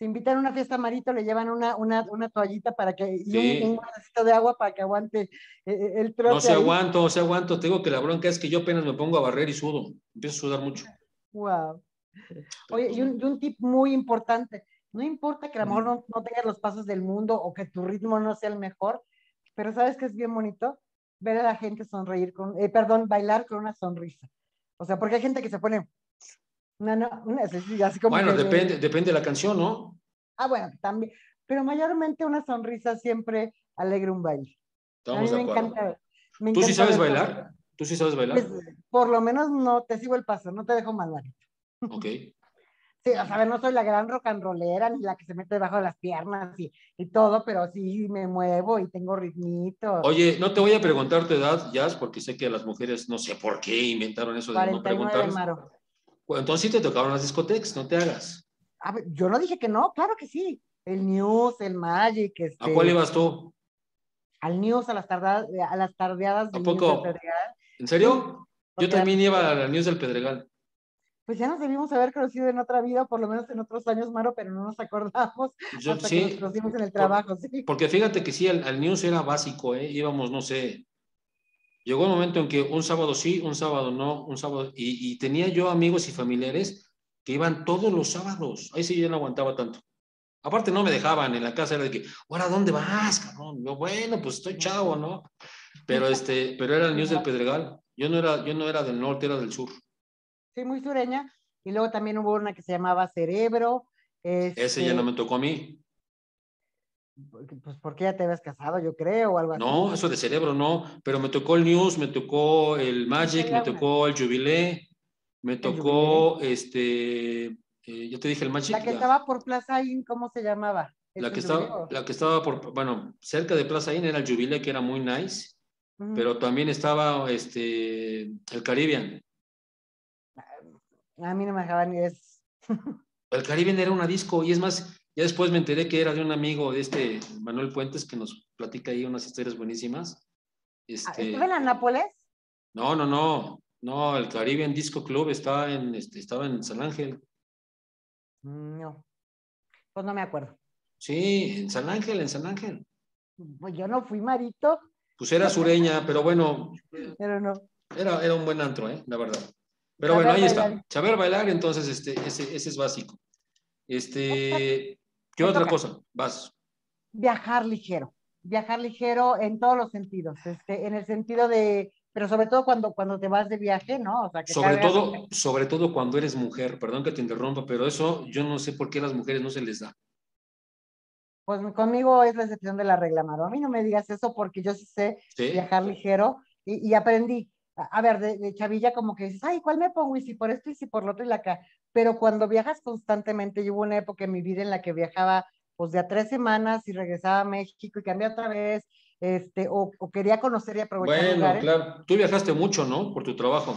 se invitan a una fiesta marito, le llevan una, una, una toallita para que, y sí. un, un vasito de agua para que aguante eh, eh, el trote. No se aguanto, se aguanto. Tengo que la bronca es que yo apenas me pongo a barrer y sudo. Empiezo a sudar mucho. Wow. Oye, y un, y un tip muy importante. No importa que a lo mejor no, no tengas los pasos del mundo o que tu ritmo no sea el mejor, pero ¿sabes que es bien bonito? Ver a la gente sonreír con, eh, perdón, bailar con una sonrisa. O sea, porque hay gente que se pone no, no, así como bueno, que, depende, depende de la canción, ¿no? Ah, bueno, también. Pero mayormente una sonrisa siempre alegra un baile. Estamos a mí me encanta. Me ¿Tú sí sabes bailar? ¿Tú sí sabes bailar? Pues, por lo menos no te sigo el paso, no te dejo mal. Ok. Sí, o sea, no soy la gran rock and rollera ni la que se mete debajo de las piernas y, y, todo, pero sí me muevo y tengo ritmito. Oye, no te voy a preguntar tu edad, Jazz, porque sé que las mujeres no sé por qué inventaron eso de no preguntar. Bueno, entonces sí te tocaron las discotecas, no te hagas. A ver, yo no dije que no, claro que sí. El News, el Magic. Este, ¿A cuál ibas tú? Al News, a las, tardadas, a las tardeadas del ¿A poco? Del ¿En serio? Yo también iba a la News del Pedregal. Pues ya nos debimos haber conocido en otra vida, por lo menos en otros años, Maro, pero no nos acordamos yo, hasta sí, que nos conocimos en el trabajo. Por, sí. Porque fíjate que sí, al, al News era básico, ¿eh? íbamos, no sé, Llegó un momento en que un sábado sí, un sábado no, un sábado. Y, y, tenía yo amigos y familiares que iban todos los sábados. Ahí sí yo no aguantaba tanto. Aparte no me dejaban en la casa, era de que, ahora, ¿dónde vas, cabrón? Yo, bueno, pues estoy chavo, ¿no? Pero, este, pero era el News del Pedregal. Yo no, era, yo no era del norte, era del sur. Sí, muy sureña. Y luego también hubo una que se llamaba Cerebro. Este... Ese ya no me tocó a mí. Pues porque ya te habías casado, yo creo, o algo así. No, eso de cerebro no, pero me tocó el News, me tocó el Magic, me tocó el Jubilé, me tocó este, eh, yo te dije el Magic. La que estaba por Plaza Inn, ¿cómo se llamaba? La que, estaba, la que estaba por, bueno, cerca de Plaza Inn era el Jubilé, que era muy nice, pero también estaba este, el Caribbean. A mí no me dejaban ni es. el Caribbean era una disco, y es más, ya después me enteré que era de un amigo de este Manuel Puentes que nos platica ahí unas historias buenísimas. Ah, este... en Nápoles? No, no, no. No, el Caribbean Disco Club estaba en, este, estaba en San Ángel. Mm, no, pues no me acuerdo. Sí, en San Ángel, en San Ángel. Pues yo no fui marito. Pues era sureña, pero bueno. Pero no. Era, era un buen antro, ¿eh? la verdad. Pero bueno, ahí está. Saber bailar, entonces, este, ese, ese es básico. Este, ¿qué otra cosa? Vas. Viajar ligero. Viajar ligero en todos los sentidos. Este, en el sentido de pero sobre todo cuando, cuando te vas de viaje, ¿no? O sea, que sobre, todo, sobre todo cuando eres mujer, perdón que te interrumpa, pero eso yo no sé por qué a las mujeres no se les da. Pues conmigo es la excepción de la regla, Maro. A mí no me digas eso porque yo sí sé viajar ligero y, y aprendí. A, ver, de, chavilla como que dices, ay, ¿cuál me pongo? Y si por esto y si por lo otro y la acá. Pero cuando viajas constantemente, yo hubo una época en mi vida en la que viajaba pues de a tres semanas y regresaba a México y cambié otra vez este, o, quería conocer y aprovechar bueno, claro. Tú viajaste mucho, ¿no? Por tu trabajo.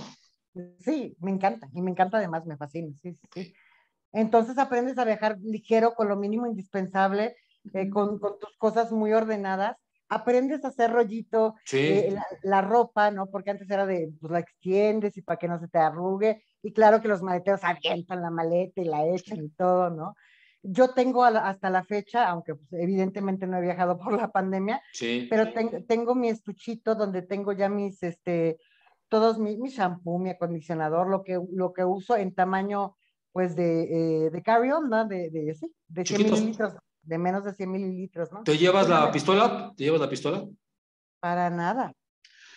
Sí, me encanta, y me encanta además, me fascina, sí, sí, sí. Entonces aprendes a viajar ligero, con lo mínimo indispensable, eh, con, con, tus cosas muy ordenadas. Aprendes a hacer rollito, eh, la, ropa, ¿no? Porque antes era de, pues la extiendes y para que no se te arrugue. Y claro que los maleteros avientan la maleta y la echan y todo, ¿no? Yo tengo hasta la fecha, aunque pues, evidentemente no he viajado por la pandemia, pero tengo mi estuchito donde tengo ya mis, este, todos mi, mi shampoo, mi acondicionador, lo que, lo que uso en tamaño, pues, de, eh, de carry-on, ¿no? De, de, sí, de 100 mililitros, de menos de 100 mililitros, ¿no? ¿Te llevas la pistola? ¿Te llevas la pistola? Para nada.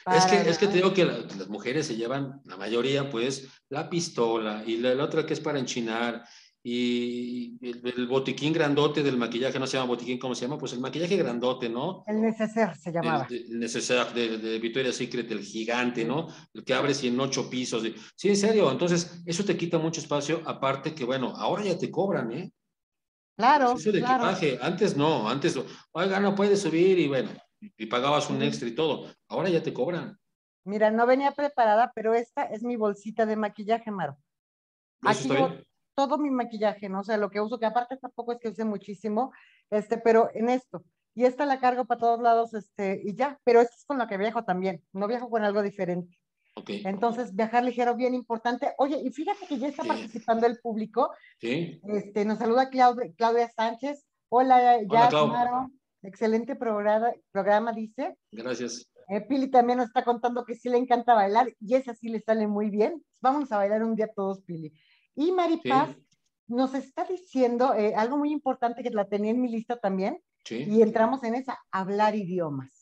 es, que, es que te digo que, las mujeres se llevan, la mayoría, pues, la pistola y la, la otra que es para enchinar y el, botiquín grandote del maquillaje, no se llama botiquín, ¿cómo se llama? Pues el maquillaje grandote, ¿no? El neceser se llamaba. El, neceser de, de, Victoria's Secret, el gigante, ¿no? El que abre en ocho pisos. Sí, en serio, entonces eso te quita mucho espacio, aparte que, bueno, ahora ya te cobran, ¿eh? Claro. Eso de equipaje, antes no, antes, oiga, no puedes subir y bueno, y pagabas un extra y todo, ahora ya te cobran. Mira, no venía preparada, pero esta es mi bolsita de maquillaje, Maro. Aquí, todo mi maquillaje, ¿no? O sea, lo que uso, que aparte tampoco es que use muchísimo, este, pero en esto. Y esta la cargo para todos lados, este, y ya, pero esto es con lo que viajo también, no viajo con algo diferente. Okay. Entonces, viajar ligero, bien importante. Oye, y fíjate que ya está participando el público. Sí. Este, nos saluda Claudia, Claudia Sánchez. Hola, ya, Excelente programa, programa, dice. Gracias. Eh, Pili también nos está contando que sí le encanta bailar y esa sí le sale muy bien. Vamos a bailar un día todos, Pili. Y Maripaz nos está diciendo eh, algo muy importante que la tenía en mi lista también, y entramos en esa, hablar idiomas.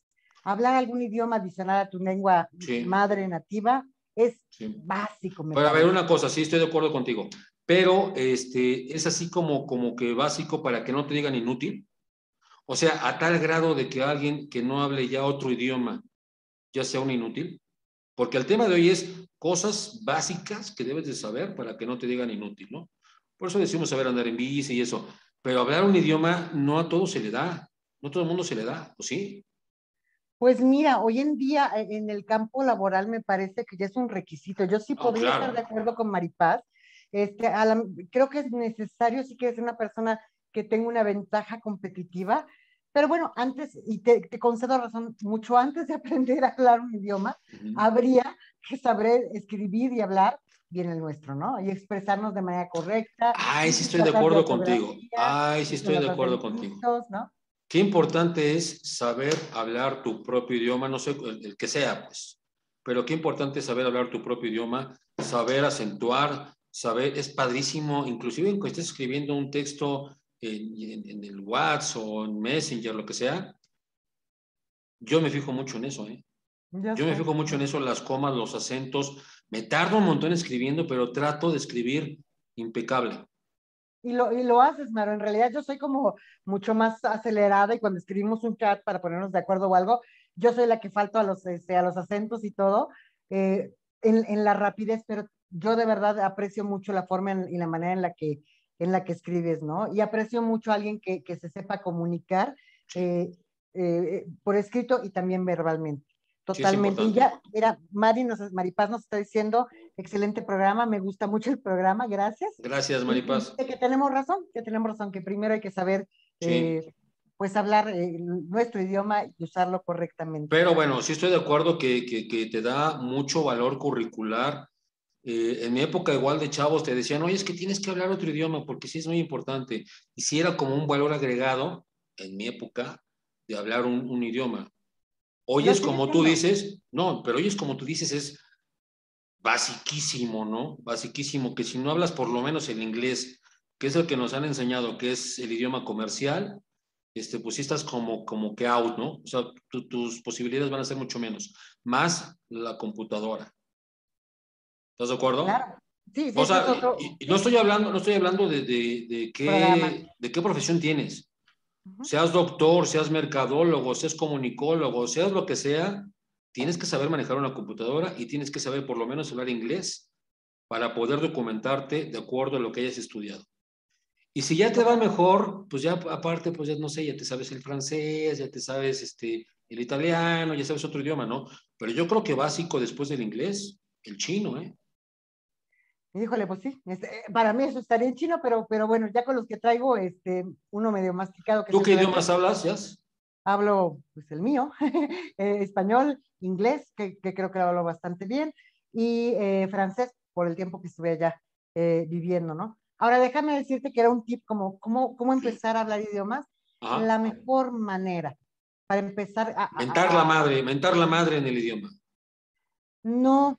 Hablar algún idioma adicional a tu lengua madre nativa es básico. Pero a ver, una cosa, sí estoy de acuerdo contigo, pero este, es así como, como que básico para que no te digan inútil. O sea, a tal grado de que alguien que no hable ya otro idioma ya sea un inútil. Porque el tema de hoy es cosas básicas que debes de saber para que no te digan inútil, ¿no? Por eso decimos saber andar en bici y eso. Pero hablar un idioma no a todo se le da, no a todo el mundo se le da, ¿o sí? Pues mira, hoy en día eh, en el campo laboral me parece que ya es un requisito. Yo sí podría estar de acuerdo con Maripaz. Este, creo que es necesario si quieres una persona que tenga una ventaja competitiva, pero bueno, antes, y te, concedo razón, mucho antes de aprender a hablar un idioma, habría que saber escribir y hablar bien el nuestro, ¿no? Y expresarnos de manera correcta. Ay, sí estoy de acuerdo contigo. Ay, sí estoy de acuerdo contigo. ¿no? Qué importante es saber hablar tu propio idioma, no sé, el, que sea, pues. Pero qué importante es saber hablar tu propio idioma, saber acentuar, saber, es padrísimo, inclusive cuando estés escribiendo un texto en, el WhatsApp o en Messenger, lo que sea, yo me fijo mucho en eso, ¿eh? yo me fijo mucho en eso, las comas, los acentos. Me tardo un montón escribiendo, pero trato de escribir impecable. Y lo, y lo haces, Maro. En realidad yo soy como mucho más acelerada y cuando escribimos un chat para ponernos de acuerdo o algo, yo soy la que falto a los, este, a los acentos y todo, eh, en, en, la rapidez, pero yo de verdad aprecio mucho la forma y la manera en la que en la que escribes, ¿no? Y aprecio mucho a alguien que, que se sepa comunicar eh, eh, por escrito y también verbalmente. Totalmente. y ya, mira, Mari nos, Maripaz nos está diciendo, excelente programa, me gusta mucho el programa, gracias. Gracias, Maripaz. que tenemos razón, que tenemos razón, que primero hay que saber, eh, pues, hablar nuestro idioma y usarlo correctamente. Pero bueno, sí estoy de acuerdo que, que, que te da mucho valor curricular eh, en mi época igual de chavos te decían, oye, es que tienes que hablar otro idioma porque sí es muy importante. Y si era como un valor agregado, en mi época, de hablar un, idioma. Hoy es como tú dices, no, pero hoy es como tú dices, es basiquísimo, ¿no? Basiquísimo, que si no hablas por lo menos el inglés, que es el que nos han enseñado, que es el idioma comercial, este, pues sí estás como, como que out, ¿no? O sea, tus posibilidades van a ser mucho menos, más la computadora. ¿Estás de acuerdo? Claro. Sí, sí, o sea, y, no estoy hablando, no estoy hablando de, de, de qué, de qué profesión tienes. Seas doctor, seas mercadólogo, seas comunicólogo, seas lo que sea, tienes que saber manejar una computadora y tienes que saber por lo menos hablar inglés para poder documentarte de acuerdo a lo que hayas estudiado. Y si ya te va mejor, pues ya aparte, pues ya no sé, ya te sabes el francés, ya te sabes este, el italiano, ya sabes otro idioma, ¿no? Pero yo creo que básico después del inglés, el chino, ¿eh? Híjole, pues sí, este, para mí eso estaría en chino, pero, pero bueno, ya con los que traigo, este, uno medio masticado. Que ¿Tú qué idiomas hablas, ya? Hablo, pues el mío, eh, español, inglés, que, creo que lo hablo bastante bien, y eh, francés, por el tiempo que estuve allá eh, viviendo, ¿no? Ahora, déjame decirte que era un tip como cómo, cómo empezar a hablar idiomas la mejor manera, para empezar a... Mentar la madre, mentar la madre en el idioma. No,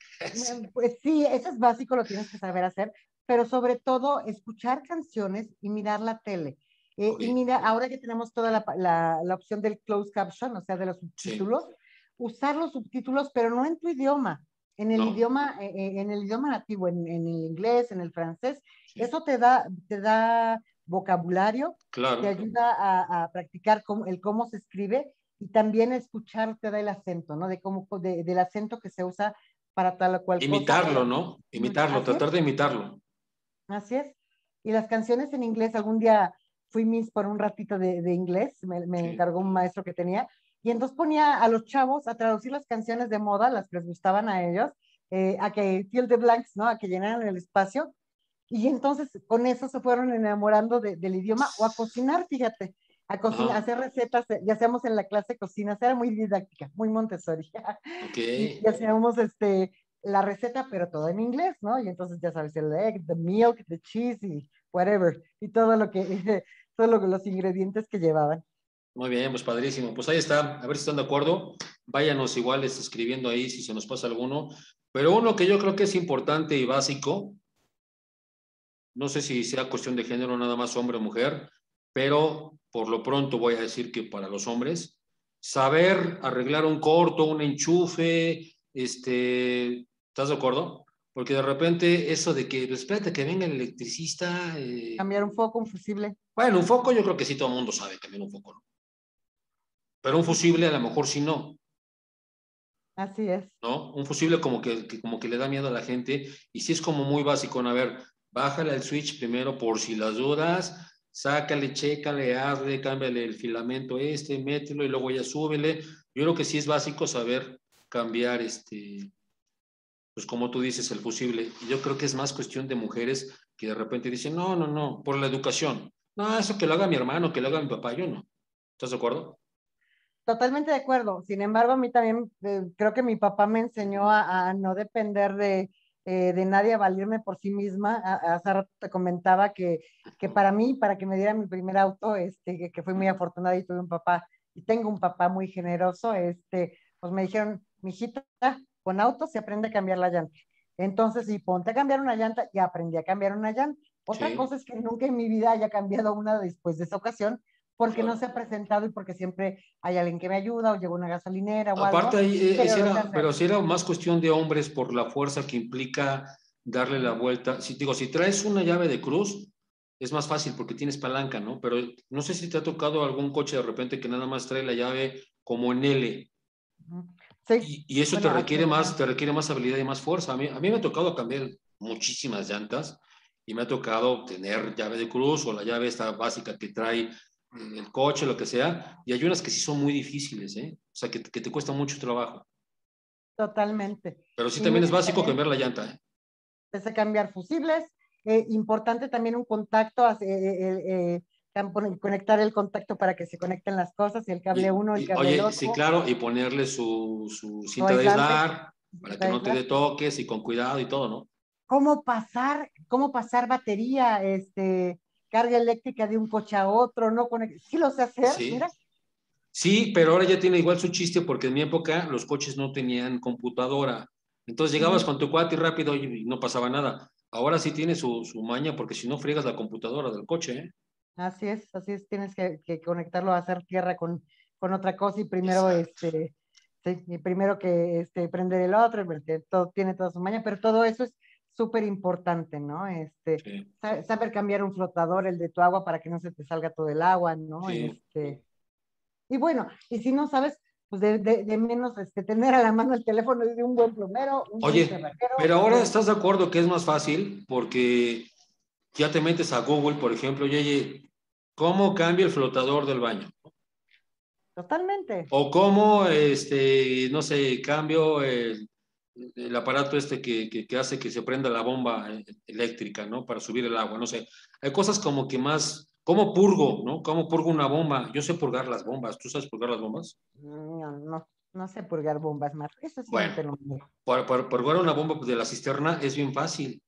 pues sí, eso es básico, lo tienes que saber hacer, pero sobre todo escuchar canciones y mirar la tele. Eh, y mira, ahora que tenemos toda la, la, la, opción del closed caption, o sea, de los subtítulos, usar los subtítulos, pero no en tu idioma, en el idioma, eh, eh, en el idioma nativo, en, en, el inglés, en el francés. Eso te da, te da vocabulario, claro. te ayuda a, a practicar cómo, el cómo se escribe y también escuchar te da el acento, ¿no? De cómo, de, del acento que se usa para tal o cual Imitarlo, ¿no? Imitarlo, tratar de imitarlo. Así es. Y las canciones en inglés, algún día fui mis por un ratito de, de inglés, me, me encargó un maestro que tenía, y entonces ponía a los chavos a traducir las canciones de moda, las que les gustaban a ellos, eh, a que fill the blanks, ¿no? A que llenaran el espacio. Y entonces con eso se fueron enamorando de, del idioma o a cocinar, fíjate a cocinar, hacer recetas, ya hacíamos en la clase de cocina, era muy didáctica, muy Montessori. Okay. Y hacíamos este, la receta, pero todo en inglés, ¿no? Y entonces ya sabes, el egg, the milk, the cheese y whatever, y todo lo que, todos los ingredientes que llevaban. Muy bien, pues padrísimo. Pues ahí está, a ver si están de acuerdo. Váyanos iguales escribiendo ahí si se nos pasa alguno. Pero uno que yo creo que es importante y básico, no sé si sea cuestión de género, nada más hombre o mujer, pero por lo pronto voy a decir que para los hombres, saber arreglar un corto, un enchufe, este, ¿estás de acuerdo? Porque de repente eso de que, pues, espérate que venga el electricista. Eh, cambiar un foco, un fusible. Bueno, un foco yo creo que sí todo el mundo sabe cambiar un foco, ¿no? Pero un fusible a lo mejor sí no. Así es. ¿No? Un fusible como que, que, como que le da miedo a la gente y sí es como muy básico, ¿no? A ver, bájale el switch primero por si las dudas, sácale, chécale, hazle, cámbiale el filamento este, mételo y luego ya súbele. Yo creo que sí es básico saber cambiar este, pues como tú dices, el fusible. Y yo creo que es más cuestión de mujeres que de repente dicen, no, no, no, por la educación. No, eso que lo haga mi hermano, que lo haga mi papá, yo no. ¿Estás de acuerdo? Totalmente de acuerdo. Sin embargo, a mí también eh, creo que mi papá me enseñó a no depender de, eh, de nadie a valirme por sí misma. Hace rato te comentaba que, que, para mí, para que me diera mi primer auto, este, que, que fui muy afortunada y tuve un papá, y tengo un papá muy generoso, este, pues me dijeron, mijita, con auto se aprende a cambiar la llanta. Entonces, y ponte a cambiar una llanta, y aprendí a cambiar una llanta. Otra cosa es que nunca en mi vida haya cambiado una después de esa ocasión, porque no se ha presentado y porque siempre hay alguien que me ayuda o llegó una gasolinera o Aparte, algo. Ahí, pero, pero si era más cuestión de hombres por la fuerza que implica darle la vuelta. Si digo, si traes una llave de cruz, es más fácil porque tienes palanca, ¿no? Pero no sé si te ha tocado algún coche de repente que nada más trae la llave como en L. Sí. Y, eso te requiere más, te requiere más habilidad y más fuerza. A mí, a mí me ha tocado cambiar muchísimas llantas y me ha tocado tener llave de cruz o la llave esta básica que trae el coche, lo que sea, y hay unas que sí son muy difíciles, ¿eh? O sea, que, que te cuesta mucho trabajo. Totalmente. Pero sí también es básico cambiar la llanta, ¿eh? Desde cambiar fusibles, eh, importante también un contacto, eh, eh, conectar el contacto para que se conecten las cosas, y el cable uno, el cable oye, Sí, claro, y ponerle su, su cinta de aislar para que no te dé toques y con cuidado y todo, ¿no? ¿Cómo pasar, cómo pasar batería, este, carga eléctrica de un coche a otro, ¿no? Sí lo sé hacer, sí. mira. Sí, pero ahora ya tiene igual su chiste porque en mi época los coches no tenían computadora. Entonces llegabas con tu cuate y rápido y no pasaba nada. Ahora sí tiene su, su maña porque si no friegas la computadora del coche. ¿eh? Así es, así es. Tienes que, que, conectarlo a hacer tierra con, con otra cosa y primero, este, y primero que este, prender el otro, porque todo tiene toda su maña, pero todo eso es súper importante, ¿no? Este, saber cambiar un flotador, el de tu agua, para que no se te salga todo el agua, ¿no? Este, y bueno, y si no sabes, pues de, de, menos este, tener a la mano el teléfono de un buen plomero. Un Oye, pero ahora estás de acuerdo que es más fácil porque ya te metes a Google, por ejemplo, y oye, ¿cómo cambia el flotador del baño? Totalmente. O cómo, este, no sé, cambio el, el aparato este que, que, hace que se prenda la bomba eléctrica, ¿no? Para subir el agua, no sé. Hay cosas como que más, ¿cómo purgo, no? ¿Cómo purgo una bomba? Yo sé purgar las bombas. ¿Tú sabes purgar las bombas? No, no, no sé purgar bombas, más. Eso sí bueno, para, purgar una bomba de la cisterna es bien fácil.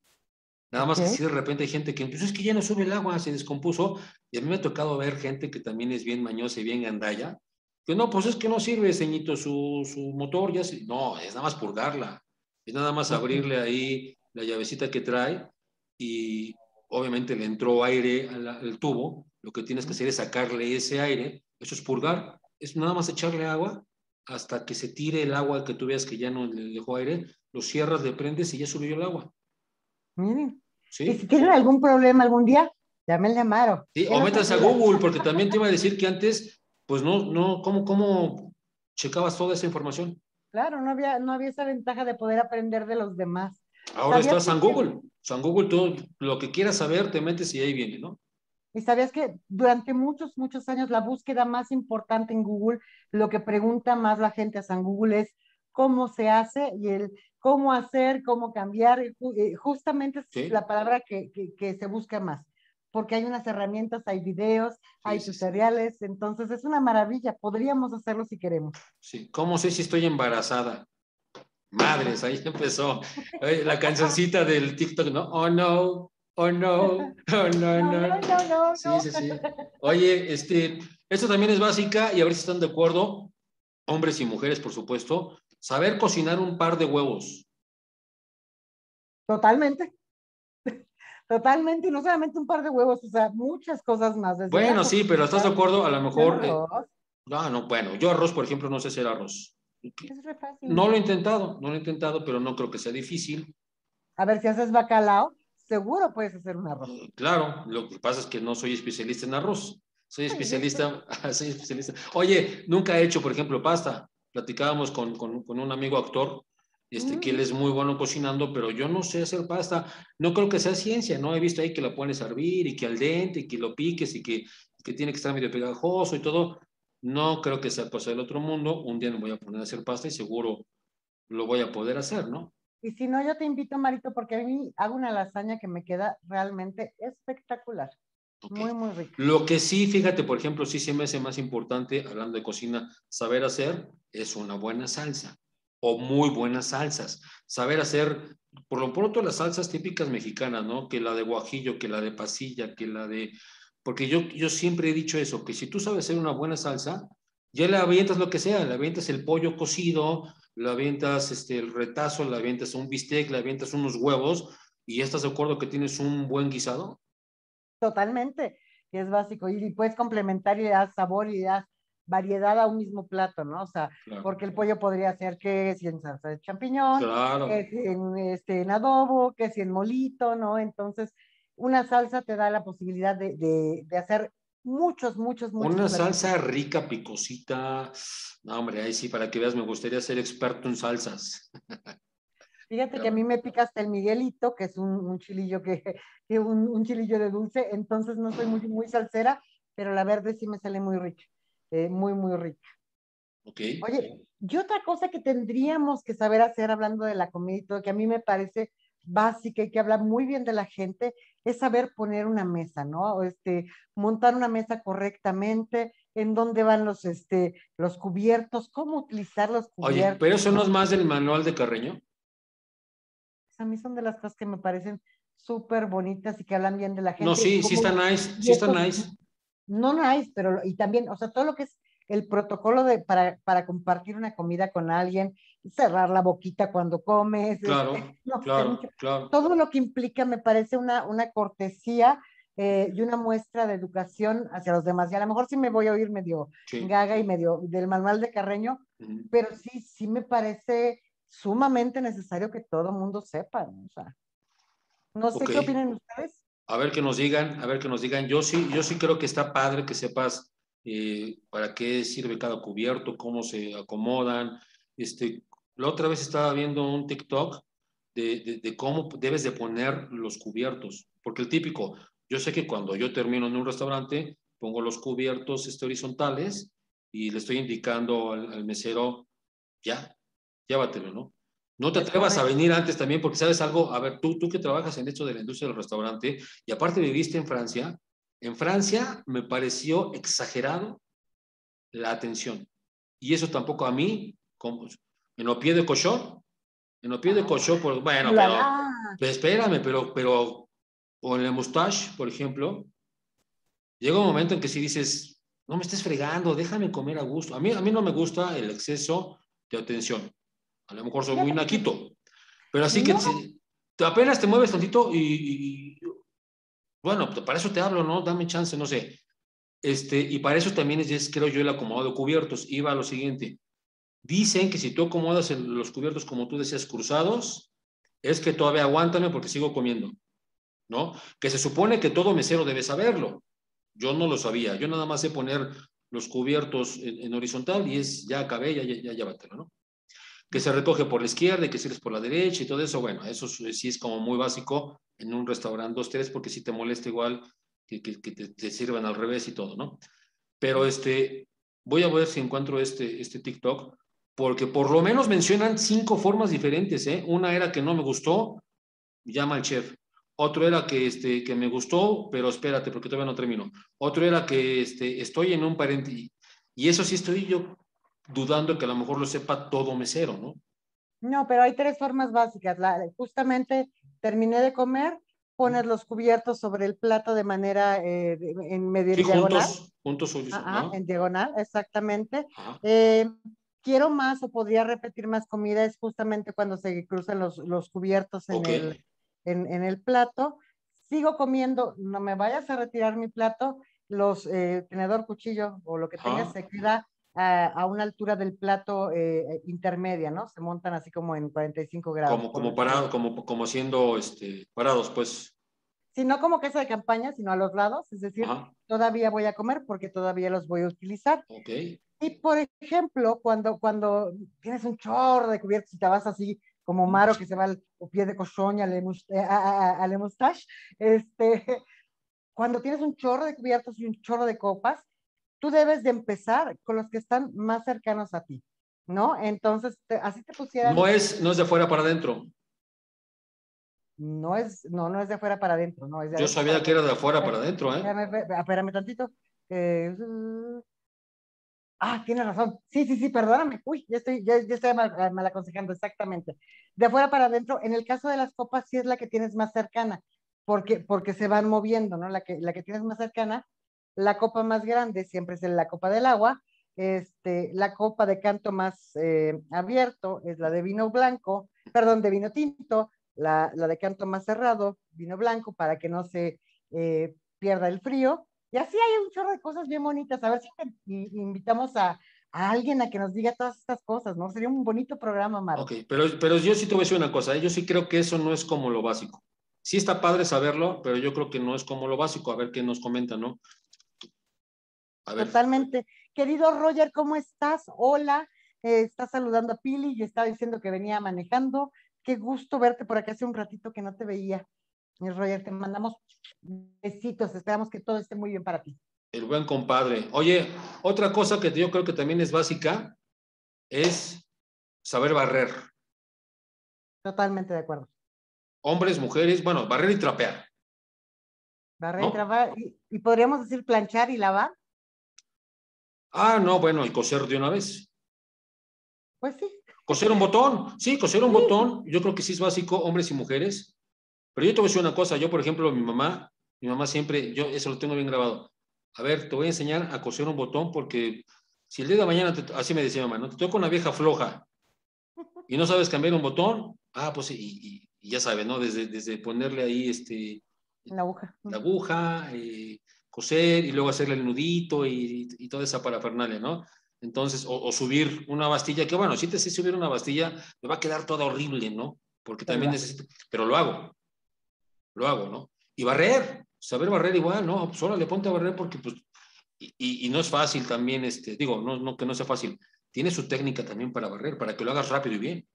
Nada más que si de repente hay gente que, pues es que ya no sube el agua, se descompuso. Y a mí me ha tocado ver gente que también es bien mañosa y bien gandalla, que no, pues es que no sirve, ceñito, su, su motor ya se... No, es nada más purgarla. Es nada más abrirle ahí la llavecita que trae y obviamente le entró aire al, tubo. Lo que tienes que hacer es sacarle ese aire. Eso es purgar. Es nada más echarle agua hasta que se tire el agua que tú veas que ya no le dejó aire. Lo cierras, le prendes y ya subió el agua. Miren. ¿Sí? Y si tienen algún problema algún día, llámenle a Maro. Sí, o métanse a Google, porque también te iba a decir que antes pues no, no, ¿cómo, cómo checabas toda esa información? Claro, no había, no había esa ventaja de poder aprender de los demás. Ahora está San Google. San Google, todo lo que quieras saber, te metes y ahí viene, ¿no? Y sabías que durante muchos, muchos años la búsqueda más importante en Google, lo que pregunta más la gente a San Google es cómo se hace y el cómo hacer, cómo cambiar, eh, justamente es la palabra que, que se busca más porque hay unas herramientas, hay videos, hay tutoriales, entonces es una maravilla, podríamos hacerlo si queremos. Sí, ¿cómo sé si estoy embarazada? Madres, ahí empezó la cancioncita del TikTok, ¿no? Oh no, oh no, oh no, no. no, no, no sí, sí, sí. Oye, este, esto también es básica y a ver si están de acuerdo, hombres y mujeres, por supuesto, saber cocinar un par de huevos. Totalmente. Totalmente, y no solamente un par de huevos, o sea, muchas cosas más. bueno, sí, pero ¿estás de acuerdo? A lo mejor... Eh, no, no, bueno, yo arroz, por ejemplo, no sé hacer arroz. No lo he intentado, no lo he intentado, pero no creo que sea difícil. A ver, si haces bacalao, seguro puedes hacer un arroz. Eh, claro, lo que pasa es que no soy especialista en arroz. Soy especialista, soy especialista. Oye, nunca he hecho, por ejemplo, pasta. Platicábamos con, con, con un amigo actor este, que él mm. es muy bueno cocinando, pero yo no sé hacer pasta. No creo que sea ciencia, ¿no? He visto ahí que la pones a hervir y que al dente, y que lo piques y que, que tiene que estar medio pegajoso y todo. No creo que sea cosa del otro mundo. Un día me voy a poner a hacer pasta y seguro lo voy a poder hacer, ¿no? Y si no, yo te invito, Marito, porque a mí hago una lasaña que me queda realmente espectacular. Muy, muy rica. Lo que sí, fíjate, por ejemplo, sí se me hace más importante, hablando de cocina, saber hacer, es una buena salsa o muy buenas salsas. Saber hacer, por lo pronto, las salsas típicas mexicanas, ¿no? Que la de guajillo, que la de pasilla, que la de... Porque yo, yo siempre he dicho eso, que si tú sabes hacer una buena salsa, ya le avientas lo que sea, le avientas el pollo cocido, le avientas este, el retazo, le avientas un bistec, le avientas unos huevos, y ya estás de acuerdo que tienes un buen guisado. Totalmente, que es básico, y puedes complementar y le das sabor y le das variedad a un mismo plato, ¿no? O sea, porque el pollo podría ser que si en salsa de champiñón, que si en, este, en adobo, que si en molito, ¿no? Entonces, una salsa te da la posibilidad de, hacer muchos, muchos, muchos. Una salsa rica, picosita. No, hombre, ahí sí, para que veas, me gustaría ser experto en salsas. Fíjate que a mí me pica hasta el Miguelito, que es un, chilillo que, un, chilillo de dulce, entonces no soy muy, muy salsera, pero la verde sí me sale muy rica, eh, muy, muy rica. Oye, y otra cosa que tendríamos que saber hacer hablando de la comida y todo, que a mí me parece básica y que habla muy bien de la gente, es saber poner una mesa, ¿no? Este, montar una mesa correctamente, en dónde van los, este, los cubiertos, cómo utilizar los cubiertos. Oye, pero eso no es más del manual de Carreño a mí son de las cosas que me parecen súper bonitas y que hablan bien de la gente. No, sí, sí está nice, sí está nice. No nice, pero y también, o sea, todo lo que es el protocolo de, para, para compartir una comida con alguien, cerrar la boquita cuando comes. Claro, este, claro, claro. Todo lo que implica me parece una, una cortesía eh, y una muestra de educación hacia los demás. Y a lo mejor sí me voy a oír medio gaga y medio del manual de Carreño, pero sí, sí me parece sumamente necesario que todo el mundo sepa. ¿no? O sea, no sé qué opinan ustedes. A ver que nos digan, a ver que nos digan. Yo sí, yo sí creo que está padre que sepas eh, para qué sirve cada cubierto, cómo se acomodan. Este, la otra vez estaba viendo un TikTok de, cómo debes de poner los cubiertos, porque el típico, yo sé que cuando yo termino en un restaurante, pongo los cubiertos este, horizontales y le estoy indicando al, mesero, ya, llévatelo, ¿no? No te atrevas a venir antes también porque sabes algo, a ver, tú, tú que trabajas en esto de la industria del restaurante y aparte viviste en Francia, en Francia me pareció exagerado la atención. Y eso tampoco a mí, como, en los pies de cochón, en los pies de cochón, pues, bueno, pero, espérame, pero, pero, o en el mustache, por ejemplo, llega un momento en que si dices, no me estés fregando, déjame comer a gusto. A mí, a mí no me gusta el exceso de atención. A lo mejor soy muy naquito. Pero así que te, apenas te mueves tantito y, bueno, pues, para eso te hablo, ¿no? Dame chance, no sé. Este, y para eso también es, creo yo, el acomodado de cubiertos. Iba a lo siguiente. Dicen que si tú acomodas los cubiertos como tú decías cruzados, es que todavía aguántame porque sigo comiendo, ¿no? Que se supone que todo mesero debe saberlo. Yo no lo sabía. Yo nada más sé poner los cubiertos en, horizontal y es ya acabé, ya, ya, ya llévatelo, ¿no? Que se recoge por la izquierda y que sirves por la derecha y todo eso, bueno, eso sí es como muy básico en un restaurante dos, tres, porque si te molesta igual que, que, te, sirvan al revés y todo, ¿no? Pero este, voy a ver si encuentro este, este TikTok, porque por lo menos mencionan cinco formas diferentes, ¿eh? Una era que no me gustó, llama al chef. Otro era que, este, que me gustó, pero espérate, porque todavía no termino. Otro era que este, estoy en un paréntesis. Y eso sí estoy yo dudando que a lo mejor lo sepa todo mesero, ¿no? No, pero hay tres formas básicas. La, justamente terminé de comer, poner los cubiertos sobre el plato de manera eh, en medio sí, diagonal. Juntos, juntos Ajá, en diagonal, exactamente. Eh, quiero más o podría repetir más comida es justamente cuando se cruzan los, los cubiertos en, el, en, en, el plato. Sigo comiendo, no me vayas a retirar mi plato, los eh, tenedor, cuchillo o lo que tengas se queda a, una altura del plato eh, eh, intermedia, ¿no? Se montan así como en 45 grados. Como, como parados, como, como siendo este, parados, pues. Sí, no como queso de campaña, sino a los lados, es decir, todavía voy a comer porque todavía los voy a utilizar. Ok. Y por ejemplo, cuando, cuando tienes un chorro de cubiertos y te vas así como Maro que se va al pie de cochoña, eh, a, a, mustache, este, cuando tienes un chorro de cubiertos y un chorro de copas, tú debes de empezar con los que están más cercanos a ti, ¿no? Entonces, así te pusieran... No es, no es de fuera para adentro. No es, no, no es de afuera para adentro, no. Es Yo sabía que era de afuera para adentro, ¿eh? Espérame, tantito. Eh, ah, tienes razón. Sí, sí, sí, perdóname. Uy, ya estoy, ya, ya estoy mal, mal, aconsejando, exactamente. De afuera para adentro, en el caso de las copas, sí es la que tienes más cercana, porque, porque se van moviendo, ¿no? La que, la que tienes más cercana la copa más grande siempre es la copa del agua. Este, la copa de canto más eh, abierto es la de vino blanco, perdón, de vino tinto. La, de canto más cerrado, vino blanco, para que no se eh, pierda el frío. Y así hay un chorro de cosas bien bonitas. A ver si invitamos a, alguien a que nos diga todas estas cosas, ¿no? Sería un bonito programa, Marco. Ok, pero, pero yo sí te voy a decir una cosa. ¿eh? Yo sí creo que eso no es como lo básico. sí está padre saberlo, pero yo creo que no es como lo básico. A ver qué nos comenta, ¿no? Totalmente. Querido Roger, ¿cómo estás? Hola. Eh, está saludando a Pili y estaba diciendo que venía manejando. Qué gusto verte por acá hace un ratito que no te veía. Mi Roger, te mandamos besitos. Esperamos que todo esté muy bien para ti. El buen compadre. Oye, otra cosa que yo creo que también es básica es saber barrer. Totalmente de acuerdo. Hombres, mujeres, bueno, barrer y trapear. Barrer y trapear. ¿Y, podríamos decir planchar y lavar? Ah, no, bueno, y coser de una vez. Pues sí. Coser un botón, sí, coser un botón, yo creo que sí es básico, hombres y mujeres. Pero yo te voy a decir una cosa, yo por ejemplo, mi mamá, mi mamá siempre, yo eso lo tengo bien grabado. A ver, te voy a enseñar a coser un botón porque si el día de mañana, así me decía mamá, ¿no? Te toca una vieja floja y no sabes cambiar un botón, ah, pues y, ya sabes, ¿no? Desde, desde ponerle ahí este... La aguja. La aguja, eh, coser y luego hacerle el nudito y, y, toda esa parafernalia, ¿no? Entonces, o, subir una bastilla, que bueno, si te sé subir una bastilla, me va a quedar toda horrible, ¿no? Porque también necesito, pero lo hago, lo hago, ¿no? Y barrer, saber barrer igual, ¿no? Pues le ponte a barrer porque, pues, y, y, no es fácil también, este, digo, no, no que no sea fácil, tiene su técnica también para barrer, para que lo hagas rápido y bien,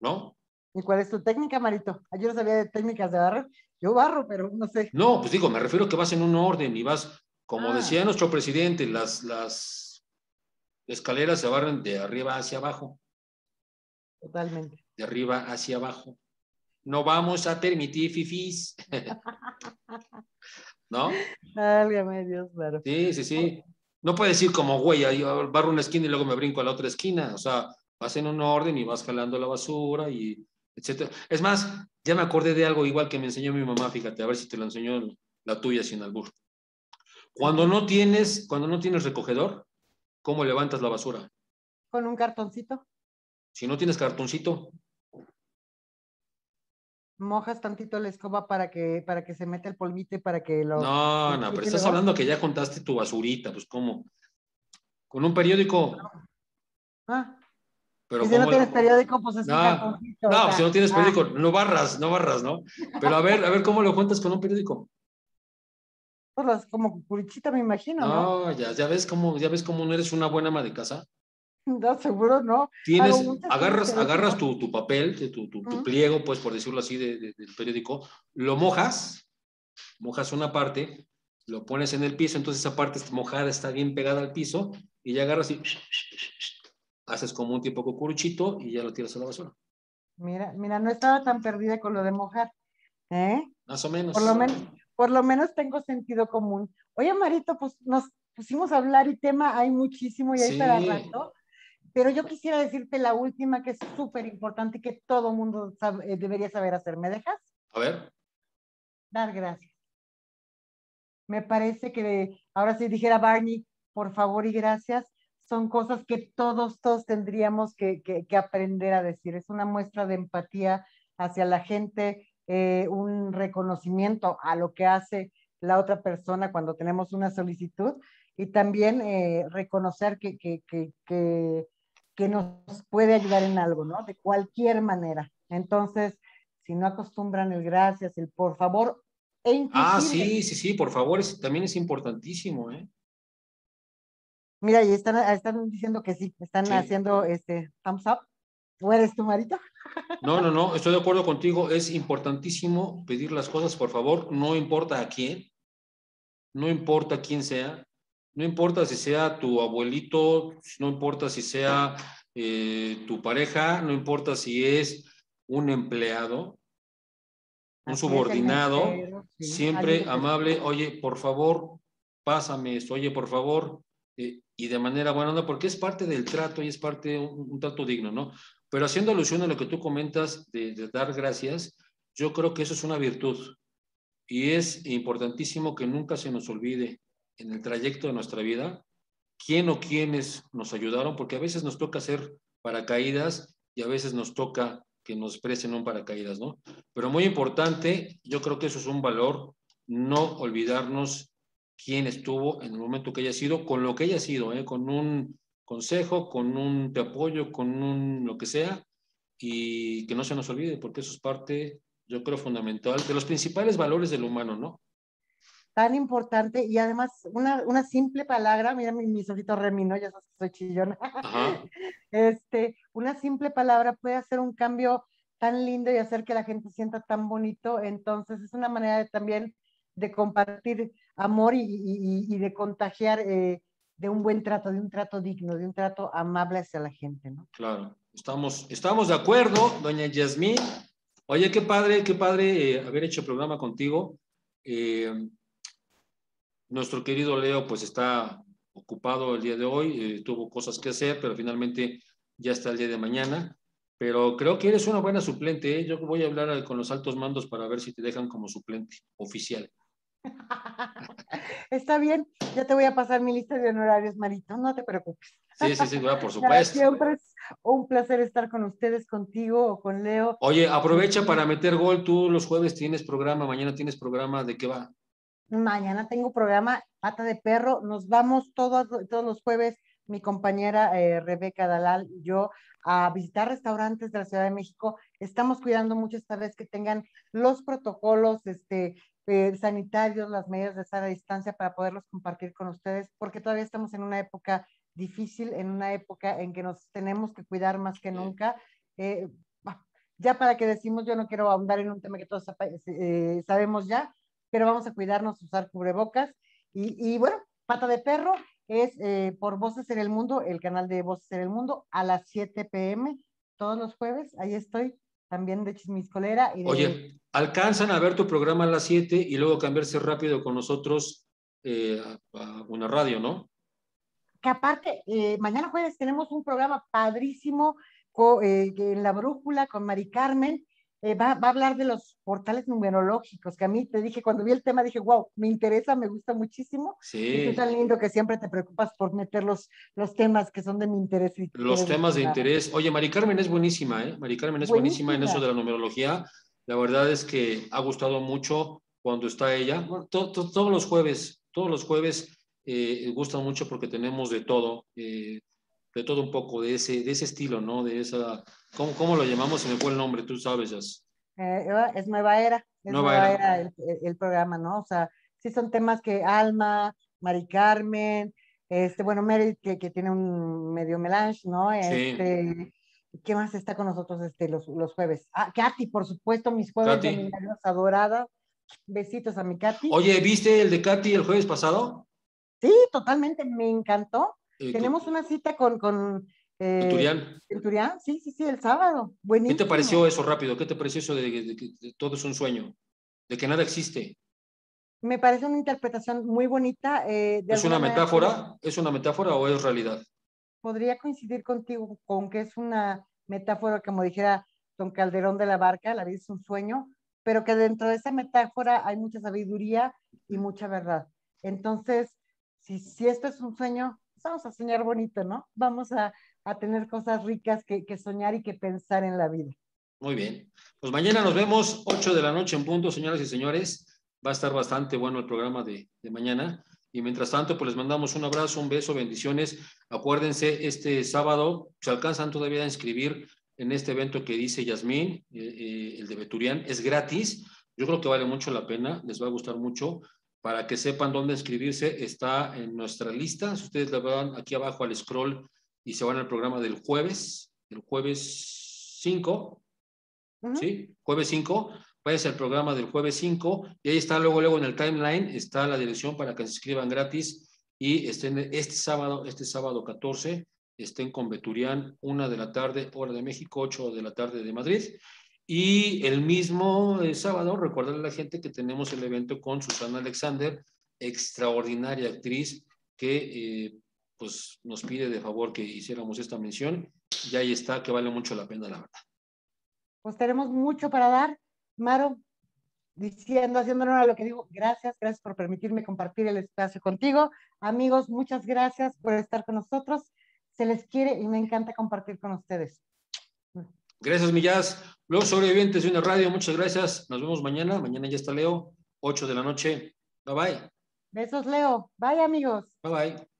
¿no? ¿Y cuál es tu técnica, Marito? Yo no sabía de técnicas de barrer, yo barro, pero no sé. No, pues digo, me refiero a que vas en un orden y vas, como ah. decía nuestro presidente, las, las escaleras se barren de arriba hacia abajo. Totalmente. De arriba hacia abajo. No vamos a permitir fifís. ¿No? Válgame Dios, claro. Sí, sí, sí. No puedes ir como güey, yo barro una esquina y luego me brinco a la otra esquina. O sea, vas en un orden y vas jalando la basura y etcétera. Es más, ya me acordé de algo igual que me enseñó mi mamá, fíjate, a ver si te lo enseñó la tuya sin albur. Cuando no tienes, cuando no tienes recogedor, ¿Cómo levantas la basura? Con un cartoncito. Si no tienes cartoncito. Mojas tantito la escoba para que, para que se meta el polvito y para que lo. No, no, pero estás hablando que ya contaste tu basurita, pues ¿cómo? Con un periódico. Ah. Pero si no tienes periódico, pues es no, un cartoncito. No, pues si no tienes periódico, no barras, no barras, ¿no? Pero a ver, a ver cómo lo cuentas con un periódico. Pues como curichita, me imagino. No, ¿no? ya, ya ves cómo, ya ves cómo no eres una buena ama de casa. No, seguro no. Tienes, agarras, agarras tu, tu papel, tu, tu, tu, pliego, pues por decirlo así, de, del periódico, lo mojas, mojas una parte, lo pones en el piso, entonces esa parte mojada está bien pegada al piso, y ya agarras y haces como un tipo cucuruchito y ya lo tiras a la basura. Mira, mira, no estaba tan perdida con lo de mojar. ¿eh? Más o menos. Por lo menos, por lo menos tengo sentido común. Oye, Marito, pues nos pusimos a hablar y tema hay muchísimo y hay para rato. Pero yo quisiera decirte la última que es súper importante y que todo mundo eh, debería saber hacer. ¿Me dejas? A ver. Dar gracias. Me parece que ahora si dijera Barney, por favor y gracias, son cosas que todos, todos tendríamos que, que aprender a decir. Es una muestra de empatía hacia la gente, eh, un reconocimiento a lo que hace la otra persona cuando tenemos una solicitud y también eh, reconocer que, que, que, que, nos puede ayudar en algo, ¿no? De cualquier manera. Entonces, si no acostumbran el gracias, el por favor, e Ah, sí, sí, sí, por favor, también es importantísimo, ¿eh? Mira, y están, están diciendo que sí, están haciendo este thumbs up. ¿O eres tu marido? No, no, no, estoy de acuerdo contigo. Es importantísimo pedir las cosas, por favor, no importa a quién, no importa quién sea, no importa si sea tu abuelito, no importa si sea eh, tu pareja, no importa si es un empleado, un subordinado, siempre amable, oye, por favor, pásame esto, oye, por favor, eh, y de manera buena porque es parte del trato y es parte de un, trato digno, ¿no? Pero haciendo alusión a lo que tú comentas de, dar gracias, yo creo que eso es una virtud y es importantísimo que nunca se nos olvide en el trayecto de nuestra vida quién o quiénes nos ayudaron, porque a veces nos toca hacer paracaídas y a veces nos toca que nos presten un paracaídas, ¿no? Pero muy importante, yo creo que eso es un valor, no olvidarnos quién estuvo en el momento que haya sido, con lo que haya sido, ¿eh? con un consejo, con un te apoyo, con un lo que sea, y que no se nos olvide, porque eso es parte, yo creo fundamental, de los principales valores del humano, ¿no? Tan importante y además una, una simple palabra, mira mi, mis ojitos remino, ya sabes que soy chillona. Este, una simple palabra puede hacer un cambio tan lindo y hacer que la gente sienta tan bonito. Entonces es una manera de, también de compartir amor y, de contagiar eh, de un buen trato, de un trato digno, de un trato amable hacia la gente, ¿no? Claro, estamos, estamos de acuerdo, doña Yasmín. Oye, qué padre, qué padre eh, haber hecho programa contigo. Eh, nuestro querido Leo, pues está ocupado el día de hoy, tuvo cosas que hacer, pero finalmente ya está el día de mañana. Pero creo que eres una buena suplente. ¿eh? Yo voy a hablar con los altos mandos para ver si te dejan como suplente oficial. Está bien, ya te voy a pasar mi lista de honorarios, Marito, no te preocupes. Sí, sí, sí, por supuesto. Siempre es un placer estar con ustedes, contigo o con Leo. Oye, aprovecha para meter gol. Tú los jueves tienes programa, mañana tienes programa. ¿De qué va? Mañana tengo programa Pata de Perro. Nos vamos todos, todos los jueves, mi compañera eh, Rebeca Dalal y yo, a visitar restaurantes de la Ciudad de México. Estamos cuidando mucho esta vez que tengan los protocolos este, eh, sanitarios, las medidas de sana distancia para poderlos compartir con ustedes, porque todavía estamos en una época difícil, en una época en que nos tenemos que cuidar más que nunca. Eh, ya para que decimos, yo no quiero ahondar en un tema que todos eh, sabemos ya, pero vamos a cuidarnos, usar cubrebocas. Y, bueno, Pata de Perro es eh, por Voces en el Mundo, el canal de Voces en el Mundo, a las 7 pm, todos los jueves. Ahí estoy, también de Chismiscolera. Y Oye, alcanzan a ver tu programa a las 7 y luego cambiarse rápido con nosotros a una radio, ¿no? que aparte, eh, mañana jueves tenemos un programa padrísimo eh, en La Brújula con Mari Carmen. Eh, va, va, a hablar de los portales numerológicos, que a mí te dije, cuando vi el tema, dije, wow, me interesa, me gusta muchísimo. Sí. es tan lindo que siempre te preocupas por meter los, los temas que son de mi interés. los temas de interés. Oye, Mari Carmen es buenísima, ¿eh? Mari Carmen es buenísima, en eso de la numerología. La verdad es que ha gustado mucho cuando está ella. todos los jueves, todos los jueves eh, gusta mucho porque tenemos de todo, eh, de todo un poco, de ese, de ese estilo, ¿no? De esa, ¿cómo, cómo lo llamamos? Se me fue el nombre, tú sabes, ya. Eh, es Nueva Era, es Nueva, Era, el, el, programa, ¿no? O sea, sí son temas que Alma, Mari Carmen, este, bueno, Meredith, que, que tiene un medio melange, ¿no? Este, ¿Qué más está con nosotros este, los, los jueves? Ah, Katy, por supuesto, mis jueves mi adorada. Besitos a mi Katy. Oye, ¿viste el de Katy el jueves pasado? Sí, totalmente, me encantó. Tenemos una cita con... con eh, Turián. sí, sí, sí, el sábado. Buenísimo. ¿Qué te pareció eso rápido? ¿Qué te pareció eso de, que todo es un sueño? De que nada existe. Me parece una interpretación muy bonita. Eh, ¿Es una metáfora? ¿Es una metáfora o es realidad? Podría coincidir contigo con que es una metáfora, como dijera don Calderón de la Barca, la vida es un sueño, pero que dentro de esa metáfora hay mucha sabiduría y mucha verdad. Entonces, si, si esto es un sueño, vamos a soñar bonito, ¿no? Vamos a, a tener cosas ricas que, que, soñar y que pensar en la vida. Muy bien. Pues mañana nos vemos, 8 de la noche en punto, señoras y señores. Va a estar bastante bueno el programa de, de mañana. Y mientras tanto, pues les mandamos un abrazo, un beso, bendiciones. Acuérdense, este sábado se alcanzan todavía a inscribir en este evento que dice Yasmín, eh, eh, el de Beturián. Es gratis. Yo creo que vale mucho la pena, les va a gustar mucho para que sepan dónde inscribirse, está en nuestra lista. Si ustedes le van aquí abajo al scroll y se van al programa del jueves, el jueves 5, ¿sí? Jueves 5, váyanse al programa del jueves 5 y ahí está luego, luego en el timeline, está la dirección para que se inscriban gratis y estén este sábado, este sábado 14, estén con Beturián, una de la tarde, hora de México, 8 de la tarde de Madrid. Y el mismo eh, sábado, recordarle a la gente que tenemos el evento con Susana Alexander, extraordinaria actriz que eh, pues nos pide de favor que hiciéramos esta mención. Y ahí está, que vale mucho la pena, la verdad. Pues tenemos mucho para dar. Maro, diciendo, haciéndonos a lo que digo, gracias, gracias por permitirme compartir el espacio contigo. Amigos, muchas gracias por estar con nosotros. Se les quiere y me encanta compartir con ustedes. Gracias, Millás. Los sobrevivientes de una radio, muchas gracias. Nos vemos mañana. Mañana ya está Leo, 8 de la noche. Bye bye. Besos, Leo. Bye, amigos. Bye bye.